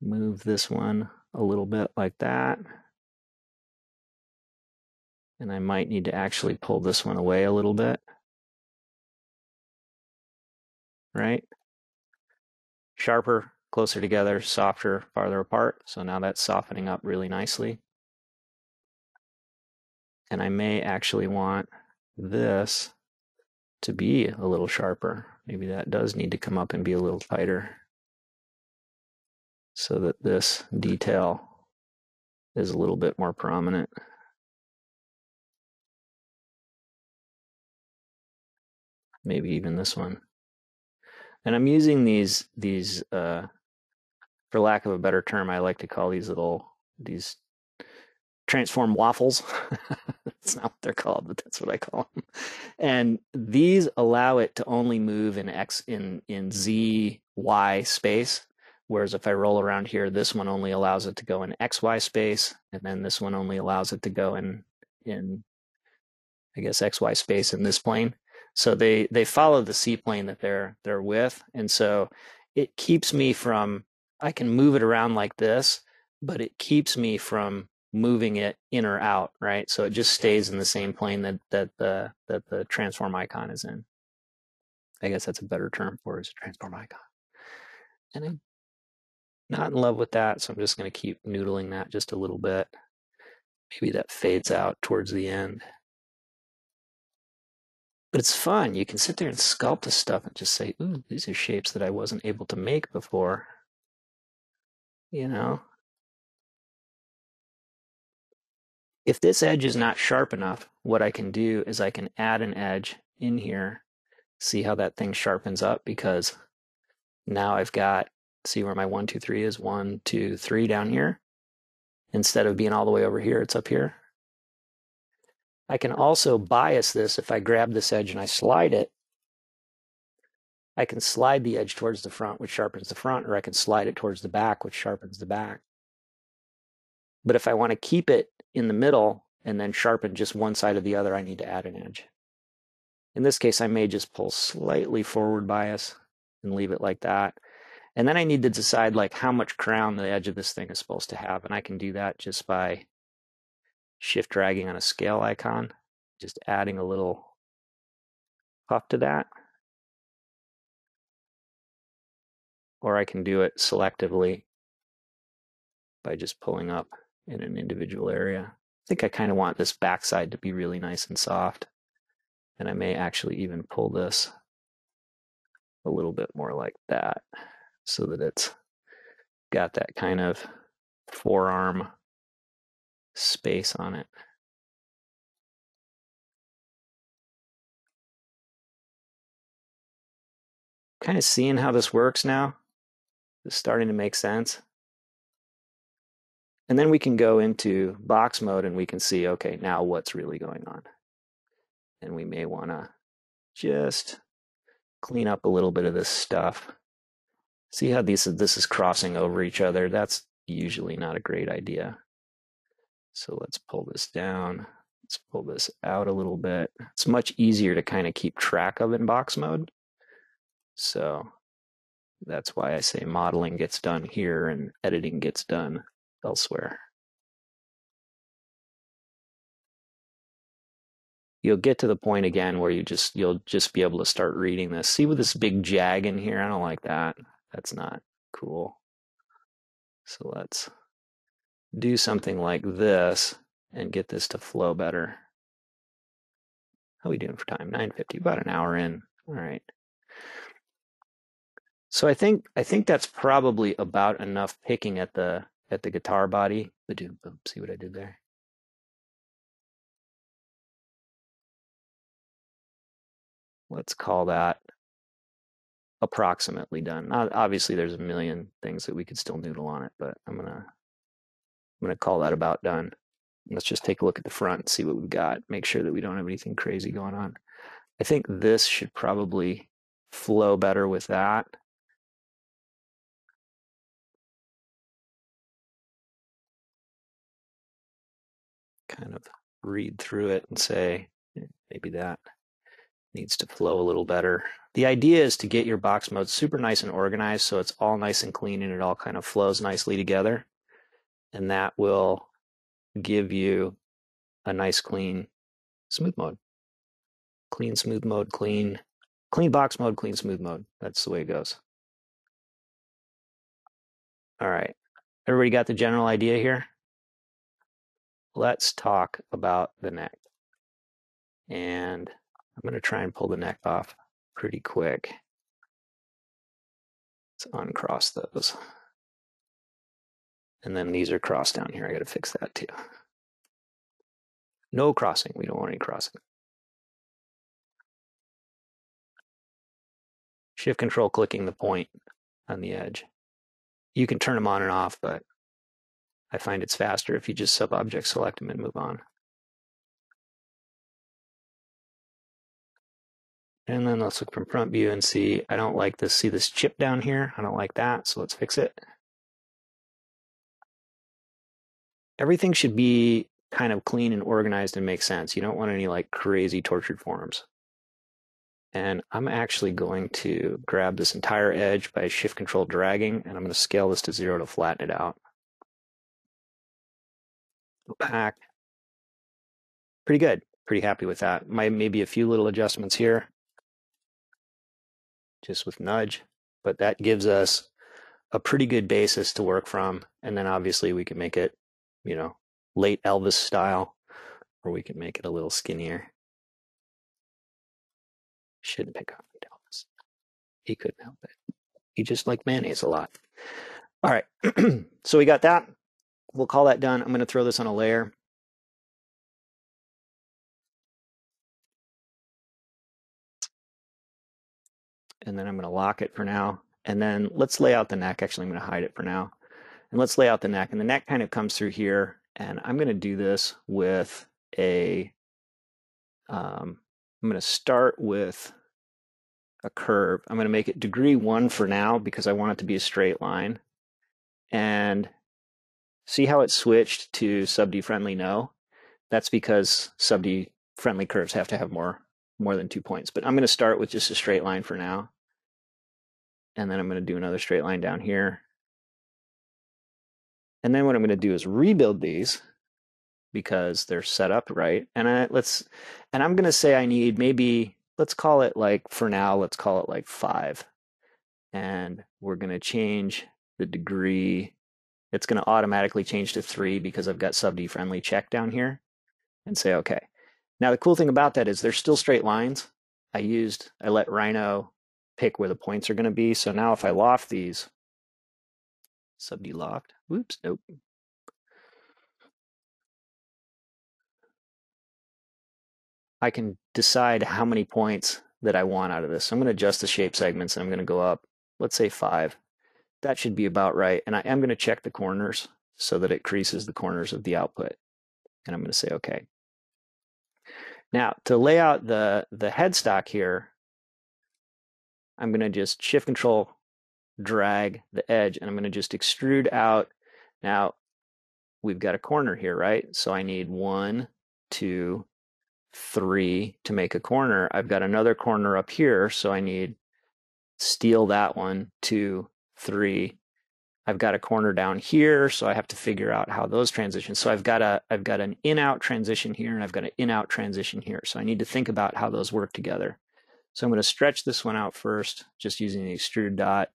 move this one a little bit like that. And I might need to actually pull this one away a little bit. Right? Sharper, closer together, softer, farther apart. So now that's softening up really nicely. And I may actually want this to be a little sharper. Maybe that does need to come up and be a little tighter so that this detail is a little bit more prominent. Maybe even this one. And I'm using these these uh, for lack of a better term, I like to call these little these transform waffles. that's not what they're called, but that's what I call them. And these allow it to only move in x in in z y space. Whereas if I roll around here, this one only allows it to go in xy space, and then this one only allows it to go in in I guess xy space in this plane. So they they follow the c plane that they're they're with, and so it keeps me from I can move it around like this, but it keeps me from moving it in or out, right? So it just stays in the same plane that that the that the transform icon is in. I guess that's a better term for it, is a transform icon. And I'm not in love with that, so I'm just going to keep noodling that just a little bit. Maybe that fades out towards the end. But it's fun. You can sit there and sculpt this stuff and just say, ooh, these are shapes that I wasn't able to make before you know if this edge is not sharp enough what I can do is I can add an edge in here. See how that thing sharpens up? Because now I've got see where my one two three is? One two three down here. Instead of being all the way over here it's up here. I can also bias this. If I grab this edge and I slide it I can slide the edge towards the front, which sharpens the front, or I can slide it towards the back, which sharpens the back. But if I want to keep it in the middle and then sharpen just one side or the other, I need to add an edge. In this case, I may just pull slightly forward bias and leave it like that. And then I need to decide like how much crown the edge of this thing is supposed to have. And I can do that just by shift dragging on a scale icon, just adding a little puff to that. or I can do it selectively by just pulling up in an individual area. I think I kind of want this backside to be really nice and soft. And I may actually even pull this a little bit more like that so that it's got that kind of forearm space on it. Kind of seeing how this works now. It's starting to make sense. And then we can go into box mode and we can see, okay, now what's really going on. And we may want to just clean up a little bit of this stuff. See how these, this is crossing over each other? That's usually not a great idea. So let's pull this down. Let's pull this out a little bit. It's much easier to kind of keep track of in box mode. So that's why I say modeling gets done here and editing gets done elsewhere. you'll get to the point again where you just you'll just be able to start reading this. See with this big jag in here? I don't like that. That's not cool. So let's do something like this and get this to flow better. How are we doing for time? 950, about an hour in. All right. So I think I think that's probably about enough picking at the at the guitar body. See what I did there? Let's call that approximately done. Obviously, there's a million things that we could still noodle on it, but I'm gonna I'm gonna call that about done. Let's just take a look at the front, see what we've got, make sure that we don't have anything crazy going on. I think this should probably flow better with that. Kind of read through it and say, eh, maybe that needs to flow a little better. The idea is to get your box mode super nice and organized so it's all nice and clean and it all kind of flows nicely together. And that will give you a nice clean smooth mode. Clean smooth mode, clean clean box mode, clean smooth mode. That's the way it goes. All right. Everybody got the general idea here? Let's talk about the neck. And I'm going to try and pull the neck off pretty quick. Let's uncross those. And then these are crossed down here. I got to fix that too. No crossing. We don't want any crossing. Shift control clicking the point on the edge. You can turn them on and off, but I find it's faster if you just sub-object select them and move on. And then let's look from front view and see, I don't like this, see this chip down here? I don't like that, so let's fix it. Everything should be kind of clean and organized and make sense. You don't want any like crazy tortured forms. And I'm actually going to grab this entire edge by shift control dragging, and I'm going to scale this to zero to flatten it out. Opaque. Pretty good. Pretty happy with that. Maybe a few little adjustments here just with nudge, but that gives us a pretty good basis to work from. And then obviously we can make it, you know, late Elvis style, or we can make it a little skinnier. Shouldn't pick on Elvis. He couldn't help it. He just liked mayonnaise a lot. All right. so we got that. We'll call that done. I'm going to throw this on a layer. and then I'm going to lock it for now. And then let's lay out the neck. Actually, I'm going to hide it for now. And let's lay out the neck. And the neck kind of comes through here. And I'm going to do this with a, um, I'm going to start with a curve. I'm going to make it degree one for now because I want it to be a straight line. And see how it switched to sub-D friendly no? That's because sub-D friendly curves have to have more more than two points. But I'm going to start with just a straight line for now. And then I'm going to do another straight line down here. And then what I'm going to do is rebuild these because they're set up right. And I let's and I'm going to say I need maybe let's call it like for now let's call it like 5. And we're going to change the degree it's going to automatically change to 3 because I've got sub D friendly check down here and say okay. Now the cool thing about that is they're still straight lines. I used, I let Rhino pick where the points are going to be. So now if I loft these, sub D loft, whoops, nope. I can decide how many points that I want out of this. So I'm going to adjust the shape segments and I'm going to go up, let's say five. That should be about right. And I am going to check the corners so that it creases the corners of the output. And I'm going to say, okay. Now, to lay out the, the headstock here, I'm going to just shift control, drag the edge, and I'm going to just extrude out. Now, we've got a corner here, right? So I need one, two, three to make a corner. I've got another corner up here, so I need steal that one, two, three. I've got a corner down here, so I have to figure out how those transition. So I've got a I've got an in-out transition here, and I've got an in-out transition here. So I need to think about how those work together. So I'm going to stretch this one out first, just using the extrude dot.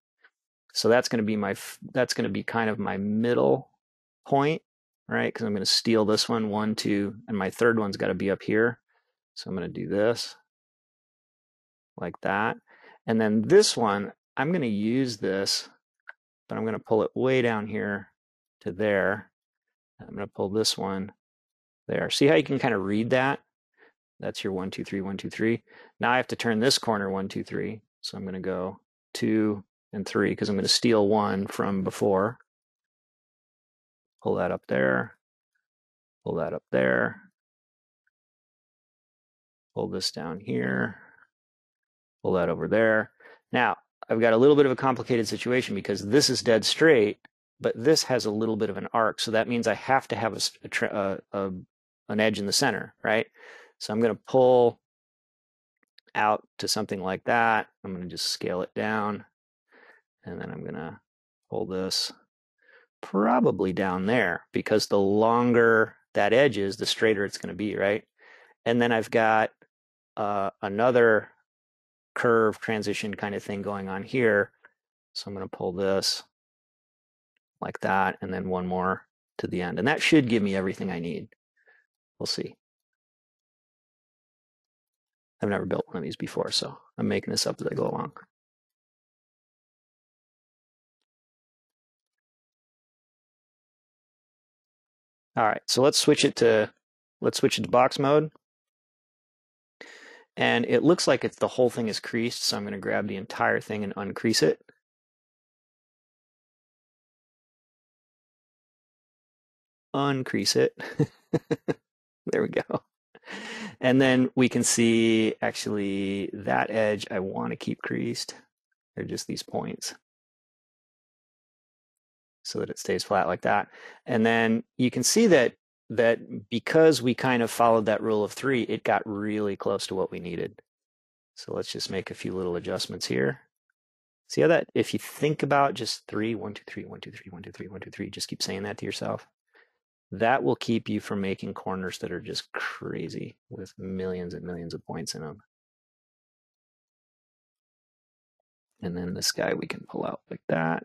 So that's going to be my that's going to be kind of my middle point, right? Because I'm going to steal this one, one, two, and my third one's got to be up here. So I'm going to do this like that. And then this one, I'm going to use this, but I'm going to pull it way down here to there. I'm going to pull this one there. See how you can kind of read that? That's your one, two, three, one, two, three. Now I have to turn this corner one, two, three. So I'm going to go two and three because I'm going to steal one from before. Pull that up there. Pull that up there. Pull this down here. Pull that over there. Now, I've got a little bit of a complicated situation because this is dead straight, but this has a little bit of an arc. So that means I have to have a, a, a an edge in the center, right? So I'm going to pull out to something like that. I'm going to just scale it down. And then I'm going to pull this probably down there because the longer that edge is, the straighter it's going to be, right? And then I've got uh, another curve transition kind of thing going on here. So I'm going to pull this like that and then one more to the end. And that should give me everything I need. We'll see. I've never built one of these before, so I'm making this up as I go along. All right, so let's switch it to let's switch it to box mode. And it looks like it's the whole thing is creased, so I'm going to grab the entire thing and uncrease it. Uncrease it. there we go. And then we can see actually that edge I want to keep creased. They're just these points so that it stays flat like that. And then you can see that that because we kind of followed that rule of three, it got really close to what we needed. So let's just make a few little adjustments here. See how that, if you think about just three, one, two, three, one, two, three, one, two, three, one, two, three, just keep saying that to yourself. That will keep you from making corners that are just crazy with millions and millions of points in them. And then this guy we can pull out like that.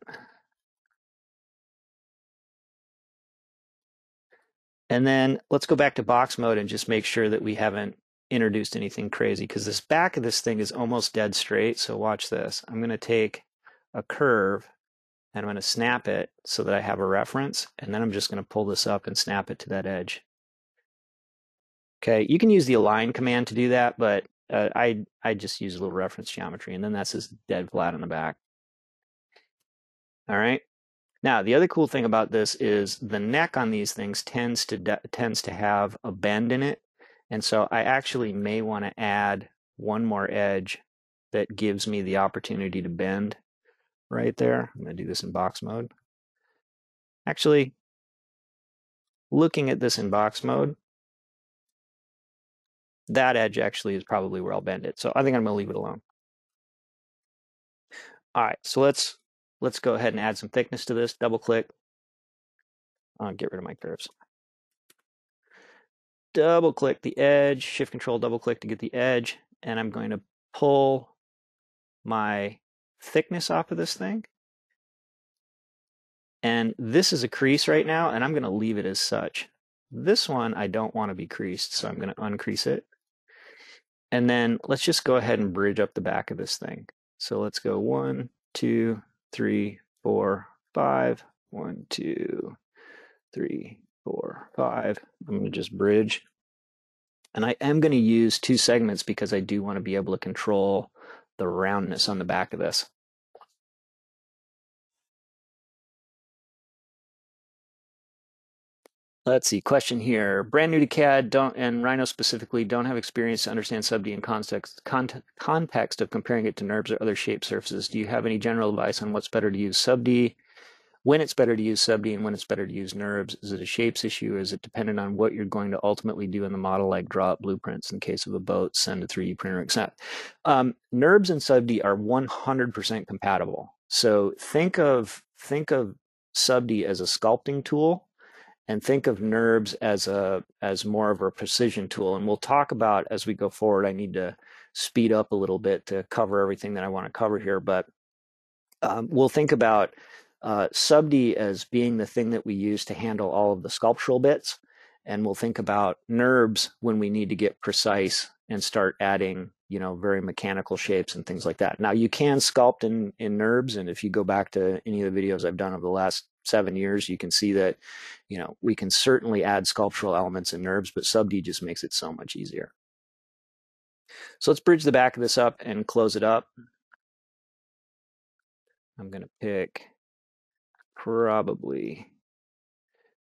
And then let's go back to box mode and just make sure that we haven't introduced anything crazy because this back of this thing is almost dead straight. So watch this. I'm going to take a curve and I'm going to snap it so that I have a reference. And then I'm just going to pull this up and snap it to that edge. Okay, you can use the align command to do that, but uh, I, I just use a little reference geometry and then that's just dead flat on the back. All right. Now, the other cool thing about this is the neck on these things tends to tends to have a bend in it. And so I actually may want to add one more edge that gives me the opportunity to bend right there. I'm going to do this in box mode. Actually, looking at this in box mode, that edge actually is probably where I'll bend it. So I think I'm going to leave it alone. All right, so let's Let's go ahead and add some thickness to this. Double click. Uh, get rid of my curves. Double click the edge, shift control, double click to get the edge. And I'm going to pull my thickness off of this thing. And this is a crease right now, and I'm going to leave it as such. This one I don't want to be creased, so I'm going to uncrease it. And then let's just go ahead and bridge up the back of this thing. So let's go one, two, three, four, five. One, two, three, four, five. I'm going to just bridge. And I am going to use two segments because I do want to be able to control the roundness on the back of this. Let's see, question here. Brand new to CAD don't, and Rhino specifically don't have experience to understand sub-D in context, context, context of comparing it to NURBS or other shape surfaces. Do you have any general advice on what's better to use sub-D, when it's better to use sub-D and when it's better to use NURBS? Is it a shapes issue? Is it dependent on what you're going to ultimately do in the model, like draw up blueprints in case of a boat, send a 3D printer, etc.? Um, NURBS and sub-D are 100% compatible. So think of think of SUBD as a sculpting tool and think of NURBS as a as more of a precision tool. And we'll talk about as we go forward. I need to speed up a little bit to cover everything that I want to cover here, but um, we'll think about uh, SUBD as being the thing that we use to handle all of the sculptural bits, and we'll think about NURBS when we need to get precise and start adding, you know, very mechanical shapes and things like that. Now you can sculpt in in NURBS, and if you go back to any of the videos I've done over the last seven years, you can see that, you know, we can certainly add sculptural elements and NURBS, but SUBD just makes it so much easier. So let's bridge the back of this up and close it up. I'm going to pick probably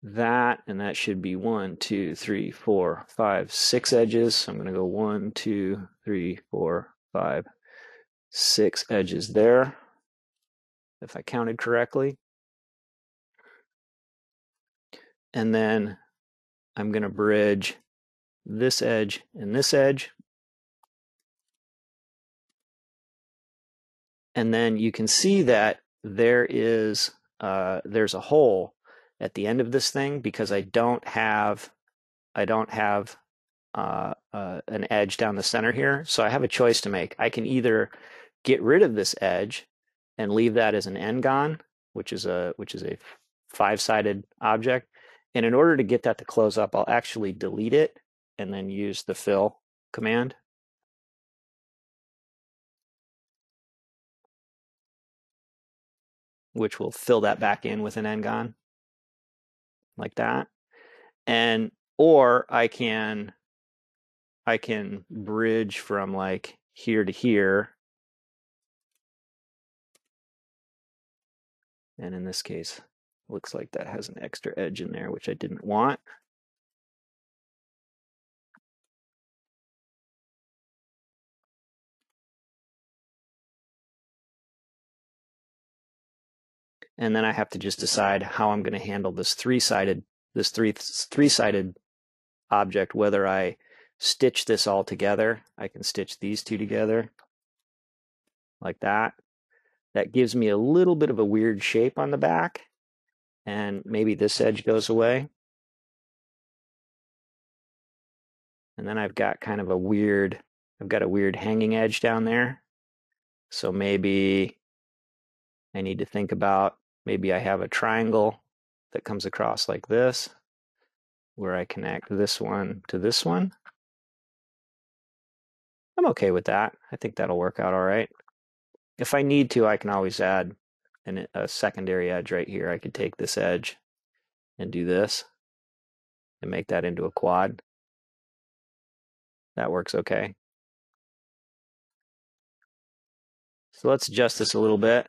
that, and that should be one, two, three, four, five, six edges. So I'm going to go one, two, three, four, five, six edges there, if I counted correctly. And then I'm going to bridge this edge and this edge. And then you can see that there is uh, there's a hole at the end of this thing because I don't have I don't have uh, uh, an edge down the center here. So I have a choice to make. I can either get rid of this edge and leave that as an n-gon, which is a which is a five-sided object. And in order to get that to close up, I'll actually delete it and then use the fill command. which will fill that back in with an n-gon like that. And or I can I can bridge from like here to here. And in this case, looks like that has an extra edge in there, which I didn't want. and then I have to just decide how I'm going to handle this three-sided this three three-sided object whether I stitch this all together I can stitch these two together. Like that. That gives me a little bit of a weird shape on the back and maybe this edge goes away and then I've got kind of a weird I've got a weird hanging edge down there so maybe I need to think about Maybe I have a triangle that comes across like this, where I connect this one to this one. I'm okay with that. I think that'll work out all right. If I need to, I can always add an, a secondary edge right here. I could take this edge and do this and make that into a quad. That works okay. So let's adjust this a little bit.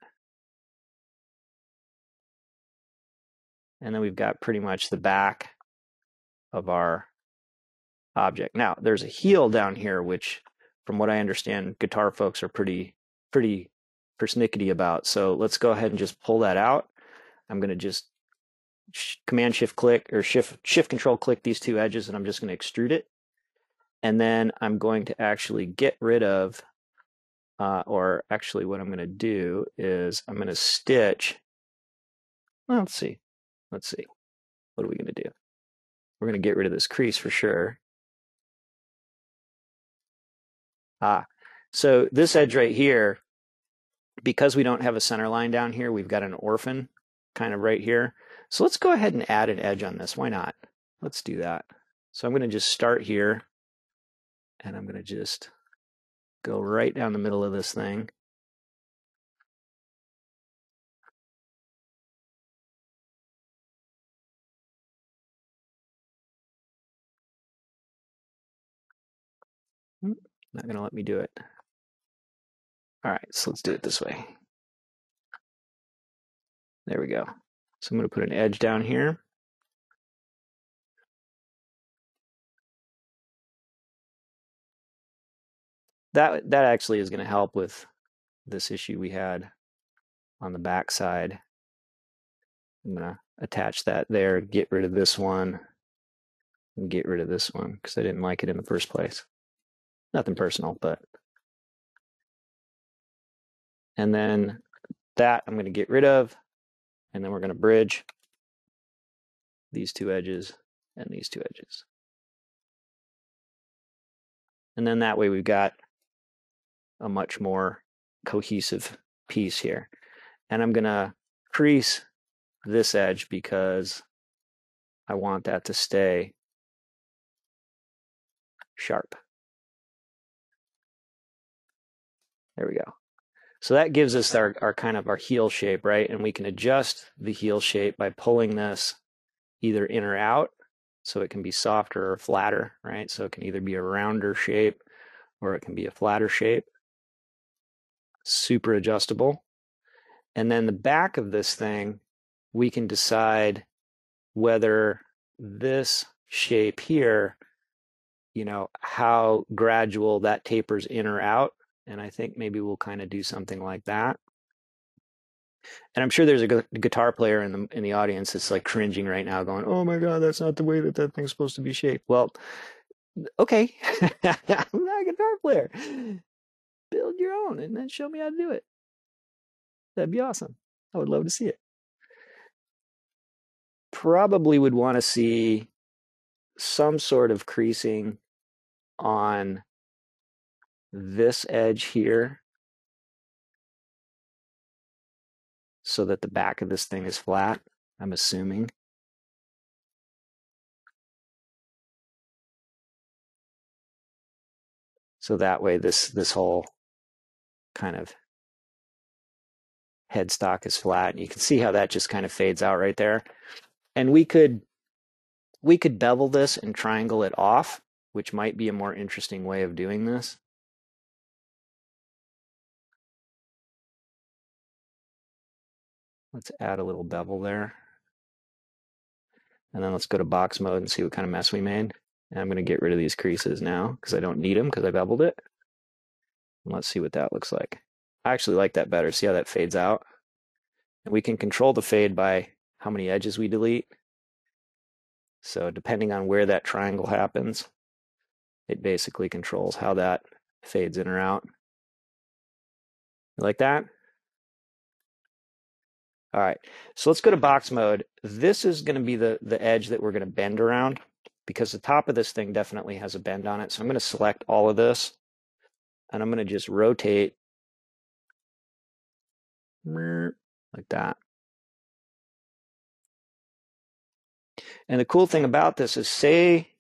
And then we've got pretty much the back of our object. Now, there's a heel down here, which, from what I understand, guitar folks are pretty, pretty persnickety about. So let's go ahead and just pull that out. I'm going to just command shift click or shift shift control click these two edges and I'm just going to extrude it. And then I'm going to actually get rid of, uh, or actually what I'm going to do is I'm going to stitch, well, let's see, Let's see. What are we going to do? We're going to get rid of this crease for sure. Ah, so this edge right here, because we don't have a center line down here, we've got an orphan kind of right here. So let's go ahead and add an edge on this. Why not? Let's do that. So I'm going to just start here and I'm going to just go right down the middle of this thing. Hmm, not going to let me do it. All right, so let's do it this way. There we go. So I'm going to put an edge down here. That, that actually is going to help with this issue we had on the back side. I'm going to attach that there, get rid of this one, and get rid of this one because I didn't like it in the first place. Nothing personal, but. And then that I'm going to get rid of. And then we're going to bridge these two edges and these two edges. And then that way we've got a much more cohesive piece here. And I'm going to crease this edge because I want that to stay sharp. There we go. So that gives us our, our kind of our heel shape, right? And we can adjust the heel shape by pulling this either in or out so it can be softer or flatter, right? So it can either be a rounder shape or it can be a flatter shape. Super adjustable. And then the back of this thing, we can decide whether this shape here, you know, how gradual that tapers in or out. And I think maybe we'll kind of do something like that. And I'm sure there's a gu- guitar player in the in the audience that's like cringing right now, going, "Oh my god, that's not the way that that thing's supposed to be shaped." Well, okay, I'm not a guitar player. Build your own and then show me how to do it. That'd be awesome. I would love to see it. Probably would want to see some sort of creasing on this edge here so that the back of this thing is flat, I'm assuming. So that way this this whole kind of headstock is flat. And you can see how that just kind of fades out right there. And we could we could bevel this and triangle it off, which might be a more interesting way of doing this. Let's add a little bevel there. And then let's go to box mode and see what kind of mess we made. And I'm going to get rid of these creases now because I don't need them because I beveled it. And let's see what that looks like. I actually like that better. See how that fades out? And we can control the fade by how many edges we delete. So depending on where that triangle happens, it basically controls how that fades in or out. You like that? All right, so let's go to box mode. This is going to be the, the edge that we're going to bend around because the top of this thing definitely has a bend on it. So I'm going to select all of this and I'm going to just rotate like that. And the cool thing about this is say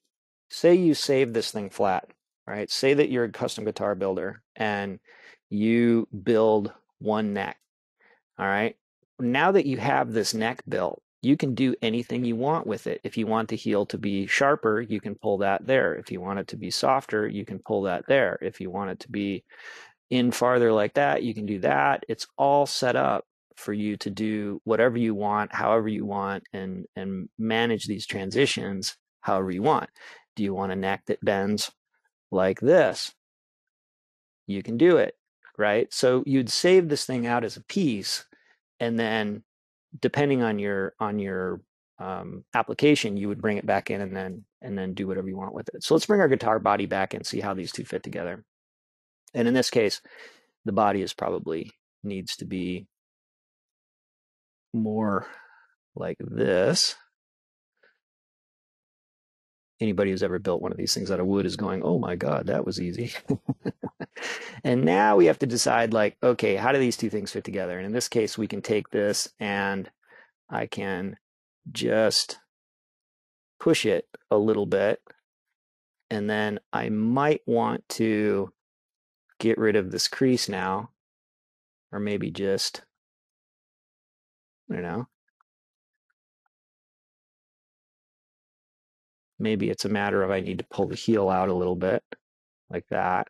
say you save this thing flat, right? Say that you're a custom guitar builder and you build one neck. All right? Now that you have this neck built, you can do anything you want with it. If you want the heel to be sharper, you can pull that there. If you want it to be softer, you can pull that there. If you want it to be in farther like that, you can do that. It's all set up for you to do whatever you want, however you want, and and manage these transitions however you want. Do you want a neck that bends like this? You can do it, right? So you'd save this thing out as a piece and then depending on your on your um, application, you would bring it back in and then and then do whatever you want with it. So let's bring our guitar body back and see how these two fit together. And in this case, the body is probably needs to be more like this. Anybody who's ever built one of these things out of wood is going, oh my God, that was easy. and now we have to decide like, okay, how do these two things fit together? And in this case, we can take this and I can just push it a little bit. And then I might want to get rid of this crease now, or maybe just, I don't know. Maybe it's a matter of I need to pull the heel out a little bit like that.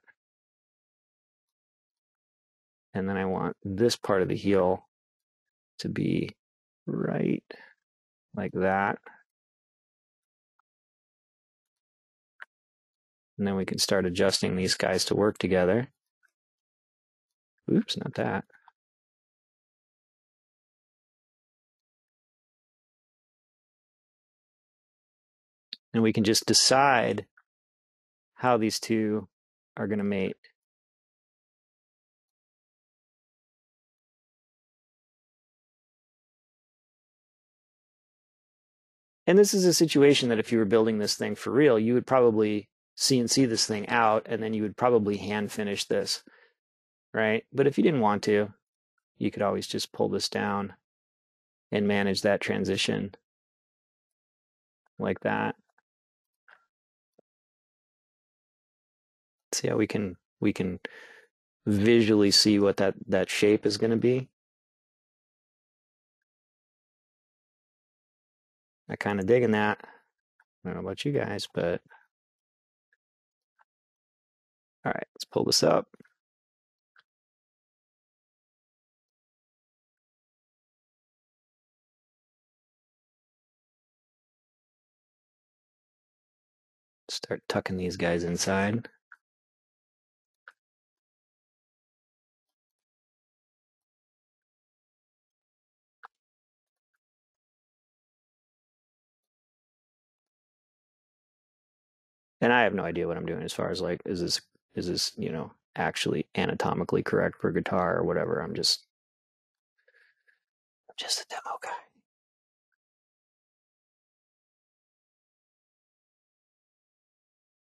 And then I want this part of the heel to be right like that. And then we can start adjusting these guys to work together. Oops, not that. And we can just decide how these two are going to mate. And this is a situation that if you were building this thing for real, you would probably CNC this thing out and then you would probably hand finish this, right? But if you didn't want to, you could always just pull this down and manage that transition like that. See how we can we can visually see what that that shape is going to be. I kind of digging that. I don't know about you guys, but all right, let's pull this up. Start tucking these guys inside. And I have no idea what I'm doing as far as like, is this, is this, you know, actually anatomically correct for guitar or whatever. I'm just, I'm just a demo guy.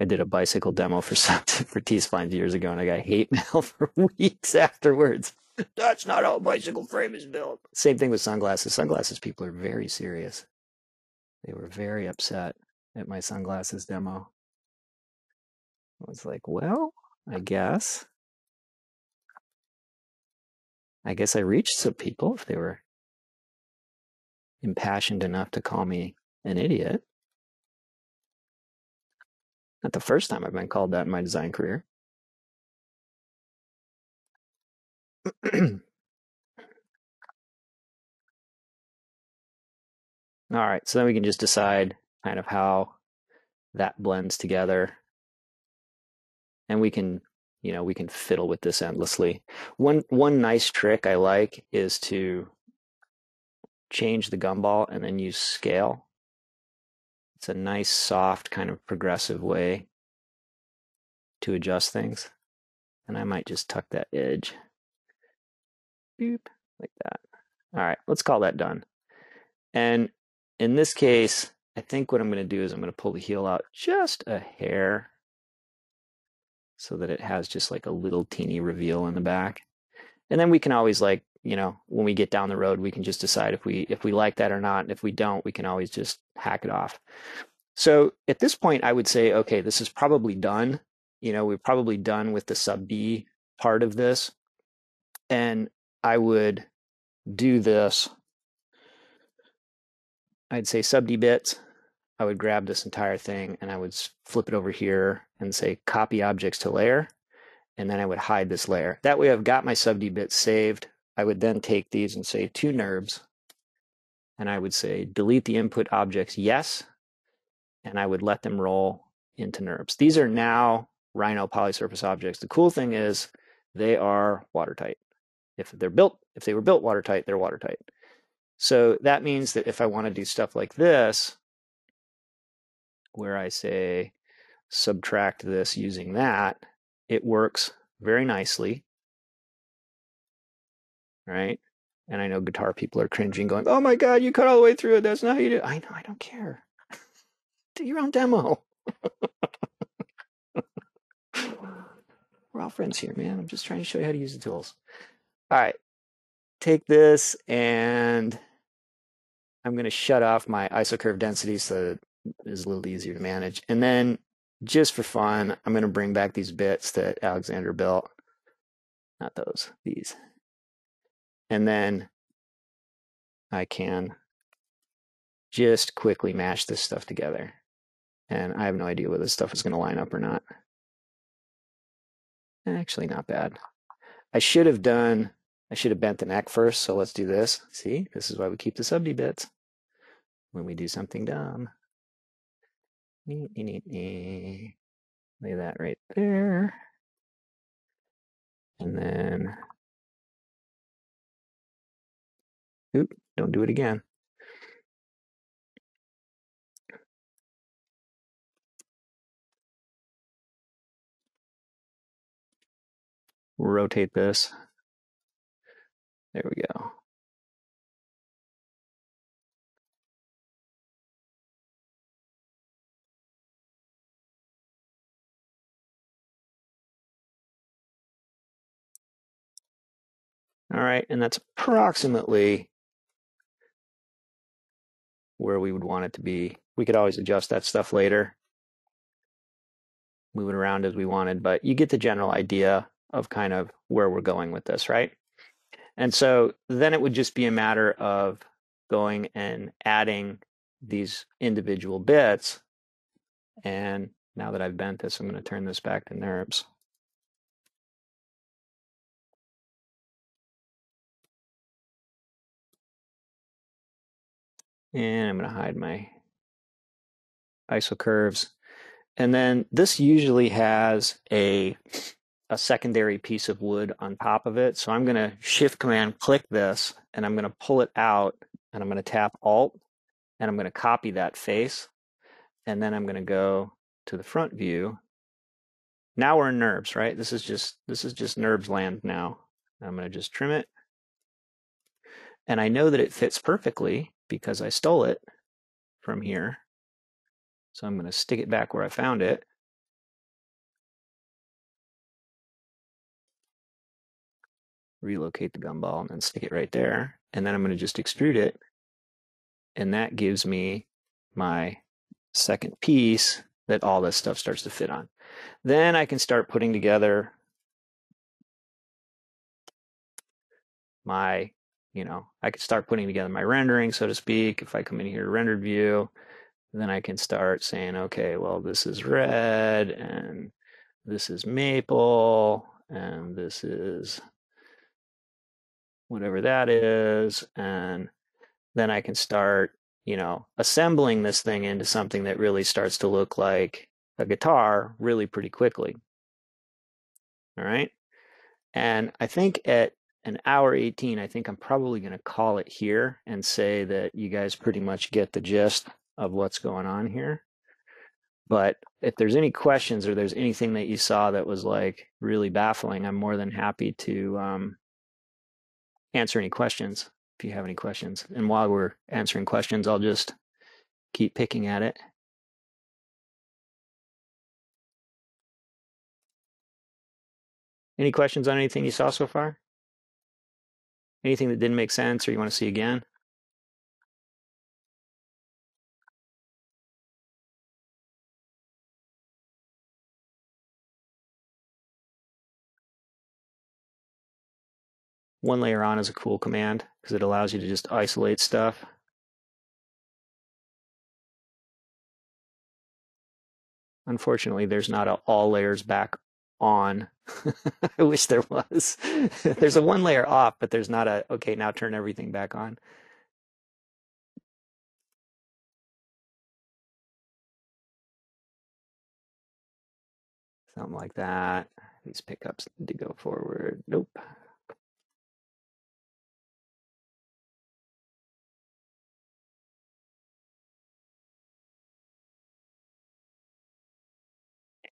I did a bicycle demo for for T-Splines years ago, and I got hate mail for weeks afterwards. That's not how a bicycle frame is built. Same thing with sunglasses. Sunglasses people are very serious. They were very upset at my sunglasses demo. I was like, well, I guess. I guess I reached some people if they were impassioned enough to call me an idiot. Not the first time I've been called that in my design career. All right, so then we can just decide kind of how that blends together. And we can, you know, we can fiddle with this endlessly. One one nice trick I like is to change the gumball and then use scale. It's a nice, soft, kind of progressive way to adjust things. And I might just tuck that edge. Boop, like that. All right, let's call that done. And in this case, I think what I'm going to do is I'm going to pull the heel out just a hair so that it has just like a little teeny reveal in the back. And then we can always like, you know, when we get down the road, we can just decide if we if we like that or not. And if we don't, we can always just hack it off. So at this point, I would say, okay, this is probably done. You know, we're probably done with the sub D part of this. And I would do this. I'd say sub D bits. I would grab this entire thing and I would flip it over here and say copy objects to layer. And then I would hide this layer. That way I've got my sub D bits saved. I would then take these and say to NURBS, and I would say delete the input objects, yes, and I would let them roll into NURBS. These are now Rhino polysurface objects. The cool thing is they are watertight. If they're built, if they were built watertight, they're watertight. So that means that if I want to do stuff like this, where I say subtract this using that, it works very nicely, right? And I know guitar people are cringing, going, "Oh my God, you cut all the way through it. That's not how you do." It. I know. I don't care. do your own demo. We're all friends here, man. I'm just trying to show you how to use the tools. All right, take this and I'm going to shut off my isocurve density so it's a little easier to manage. And then just for fun, I'm going to bring back these bits that Alexander built. Not those, these. And then I can just quickly mash this stuff together. And I have no idea whether this stuff is going to line up or not. Actually, not bad. I should have done, I should have bent the neck first, so let's do this. See, this is why we keep the sub D bits when we do something dumb. Neat, neat, neat. Lay that right there. And then, oop, don't do it again. rotate this. There we go. All right, and that's approximately where we would want it to be. We could always adjust that stuff later, move it around as we wanted, but you get the general idea of kind of where we're going with this, right? And so then it would just be a matter of going and adding these individual bits. And now that I've bent this, I'm going to turn this back to NURBS. And I'm going to hide my ISO curves. And then this usually has a, a secondary piece of wood on top of it. So I'm going to shift command click this and I'm going to pull it out and I'm going to tap alt and I'm going to copy that face. And then I'm going to go to the front view. Now we're in NURBS, right? This is just this is just NURBS land now. I'm going to just trim it. And I know that it fits perfectly because I stole it from here. So I'm going to stick it back where I found it. Relocate the gumball and then stick it right there. And then I'm going to just extrude it. And that gives me my second piece that all this stuff starts to fit on. Then I can start putting together my you know, I could start putting together my rendering, so to speak. If I come in here to rendered view, then I can start saying, okay, well, this is red and this is maple and this is whatever that is. And then I can start, you know, assembling this thing into something that really starts to look like a guitar really pretty quickly. All right. And I think at an hour 18, I think I'm probably going to call it here and say that you guys pretty much get the gist of what's going on here. But if there's any questions or there's anything that you saw that was like really baffling, I'm more than happy to um, answer any questions if you have any questions. And while we're answering questions, I'll just keep picking at it. Any questions on anything you saw so far? Anything that didn't make sense or you want to see again? One layer on is a cool command because it allows you to just isolate stuff. Unfortunately, there's not a all layers back on. I wish there was. there's a one layer off, but there's not a, okay, now turn everything back on. Something like that. These pickups need to go forward. Nope.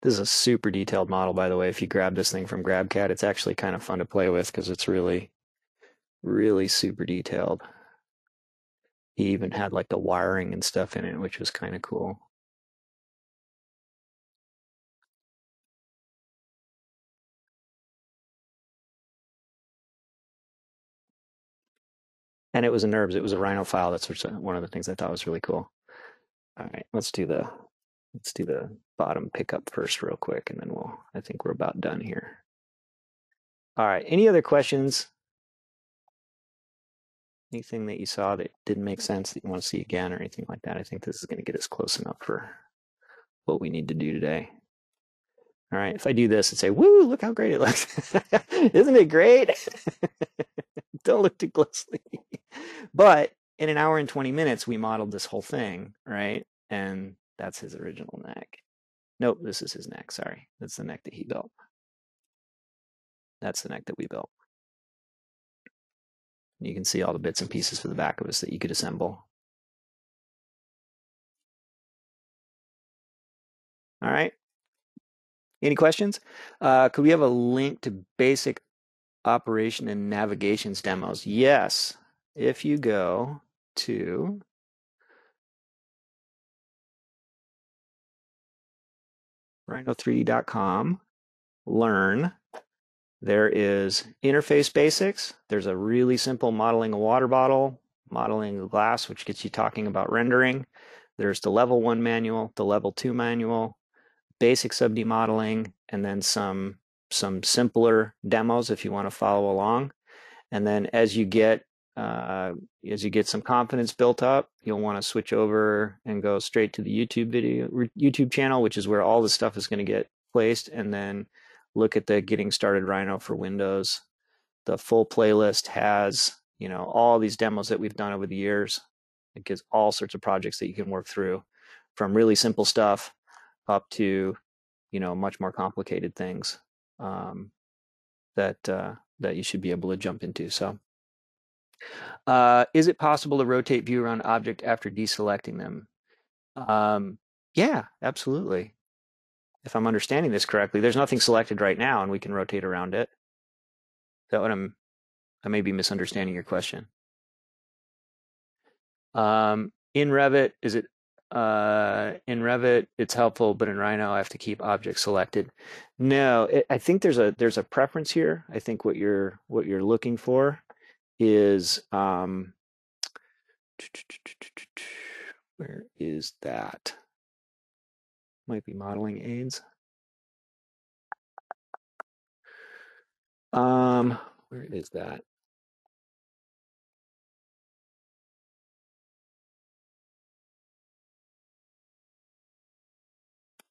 This is a super detailed model, by the way. If you grab this thing from GrabCAD, it's actually kind of fun to play with because it's really, really super detailed. He even had like the wiring and stuff in it, which was kind of cool. And it was a NURBS. It was a Rhino file. That's uh, one of the things I thought was really cool. All right, let's do the let's do the bottom pickup first real quick, and then we'll, I think we're about done here. All right, any other questions? Anything that you saw that didn't make sense that you want to see again or anything like that? I think this is going to get us close enough for what we need to do today. All right, if I do this and say, woo, look how great it looks. Isn't it great? Don't look too closely. but in an hour and 20 minutes, we modeled this whole thing, right? And that's his original neck. Nope, this is his neck. Sorry. That's the neck that he built. That's the neck that we built. You can see all the bits and pieces for the back of us that you could assemble. All right. Any questions? Uh, could we have a link to basic operation and navigations demos? Yes. If you go to rhino3d.com, learn, There is interface basics. There's a really simple modeling a water bottle, modeling a glass, which gets you talking about rendering. There's the level one manual, the level two manual, basic sub-D modeling, and then some some simpler demos if you want to follow along. And then as you get uh, as you get some confidence built up, you'll want to switch over and go straight to the YouTube video YouTube channel, which is where all the stuff is going to get placed, and then look at the Getting Started Rhino for Windows. The full playlist has you know all these demos that we've done over the years. It gives all sorts of projects that you can work through, from really simple stuff up to you know much more complicated things um, that uh, that you should be able to jump into. So. Uh, is it possible to rotate view around object after deselecting them? Um, yeah, absolutely. If I'm understanding this correctly, there's nothing selected right now and we can rotate around it. Is that what I'm, I may be misunderstanding your question. Um, in Revit, is it, uh, in Revit, it's helpful, but in Rhino, I have to keep objects selected. No, it, I think there's a, there's a preference here. I think what you're, what you're looking for is um, where is that? Might be modeling aids. Um, where is that?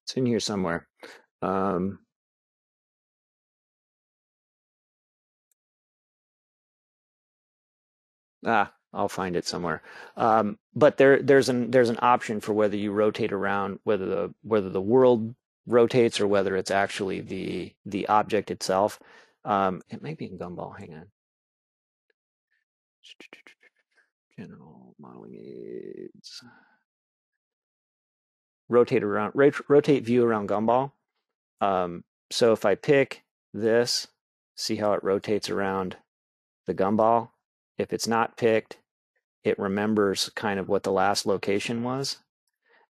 It's in here somewhere. Um, Ah, I'll find it somewhere. Um, but there, there's an there's an option for whether you rotate around, whether the whether the world rotates or whether it's actually the the object itself. Um, it might be in Gumball. Hang on. General modeling aids. Rotate around, rotate view around Gumball. Um, so if I pick this, see how it rotates around the gumball. If it's not picked, it remembers kind of what the last location was.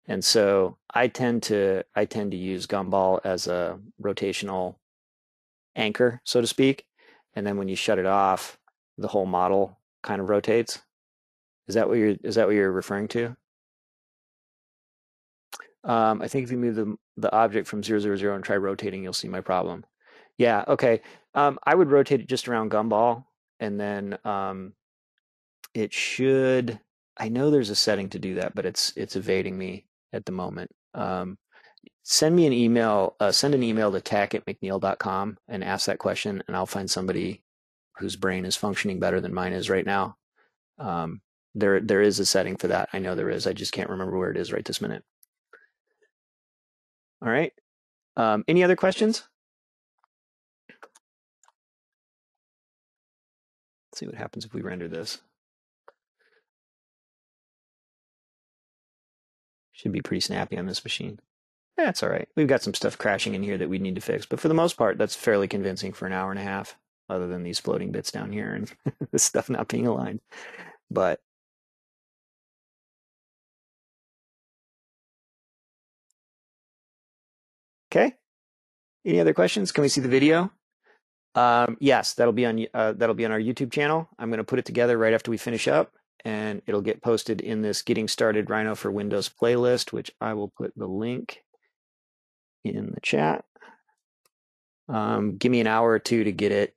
And so I tend to I tend to use Gumball as a rotational anchor, so to speak. And then when you shut it off, the whole model kind of rotates. Is that what you're is that what you're referring to? Um, I think if you move the the object from zero zero zero and try rotating, you'll see my problem. Yeah, okay. Um, I would rotate it just around Gumball and then um, it should. I know there's a setting to do that, but it's it's evading me at the moment. Um, send me an email. Uh, send an email to tack at mcneel.com and ask that question, and I'll find somebody whose brain is functioning better than mine is right now. Um, there there is a setting for that. I know there is. I just can't remember where it is right this minute. All right. Um, any other questions? Let's see what happens if we render this. Should be pretty snappy on this machine. That's all right. We've got some stuff crashing in here that we need to fix, but for the most part, that's fairly convincing for an hour and a half, other than these floating bits down here and this stuff not being aligned. But okay. Any other questions? Can we see the video? Um, yes, that'll be on uh, that'll be on our YouTube channel. I'm going to put it together right after we finish up and it'll get posted in this Getting Started Rhino for Windows playlist, which I will put the link in the chat. Um, give me an hour or two to get it.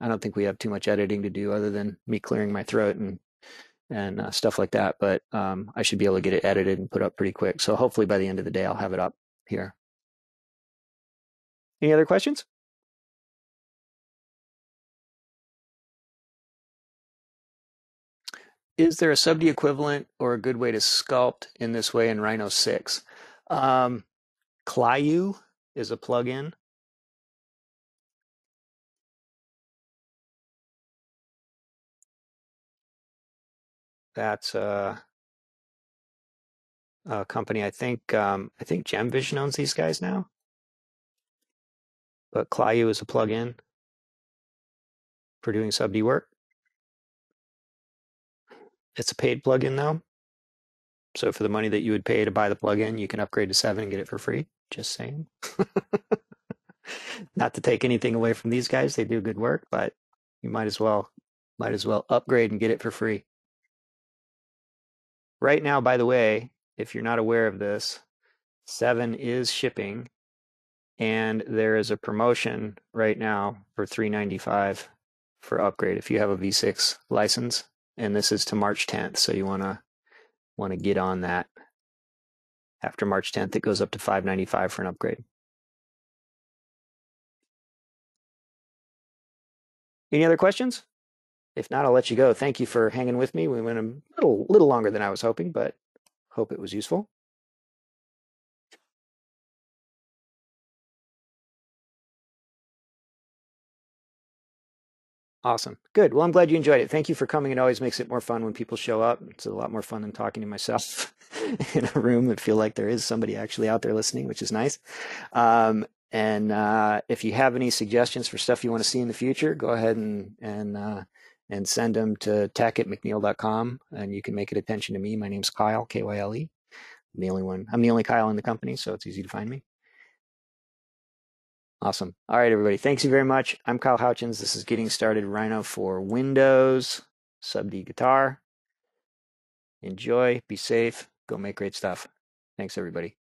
I don't think we have too much editing to do other than me clearing my throat and and uh, stuff like that. But um, I should be able to get it edited and put up pretty quick. So hopefully by the end of the day, I'll have it up here. Any other questions? Is there a sub-D equivalent or a good way to sculpt in this way in Rhino 6? Um, is a plugin. That's a, a company. I think um, I think Gemvision owns these guys now, but Clayoo is a plugin for doing sub-D work. It's a paid plugin though. So for the money that you would pay to buy the plugin, you can upgrade to seven and get it for free. Just saying. Not to take anything away from these guys, they do good work, but you might as well might as well upgrade and get it for free. Right now, by the way, if you're not aware of this, 7 is shipping and there is a promotion right now for 395 for upgrade if you have a V6 license and this is to March 10th, so you want to want to get on that. After March 10th, it goes up to 595 for an upgrade. Any other questions? If not, I'll let you go. Thank you for hanging with me. We went a little, little longer than I was hoping, but hope it was useful. Awesome. Good. Well, I'm glad you enjoyed it. Thank you for coming. It always makes it more fun when people show up. It's a lot more fun than talking to myself in a room and feel like there is somebody actually out there listening, which is nice. Um, and uh, if you have any suggestions for stuff you want to see in the future, go ahead and and uh, and send them to tech at mcneel.com and you can make it attention to me. My name's Kyle, K-Y-L-E. I'm the only one. I'm the only Kyle in the company, so it's easy to find me. Awesome. All right, everybody. Thanks you very much. I'm Kyle Houchens. This is Getting Started Rhino for Windows, Sub D Guitar. Enjoy, be safe, go make great stuff. Thanks, everybody.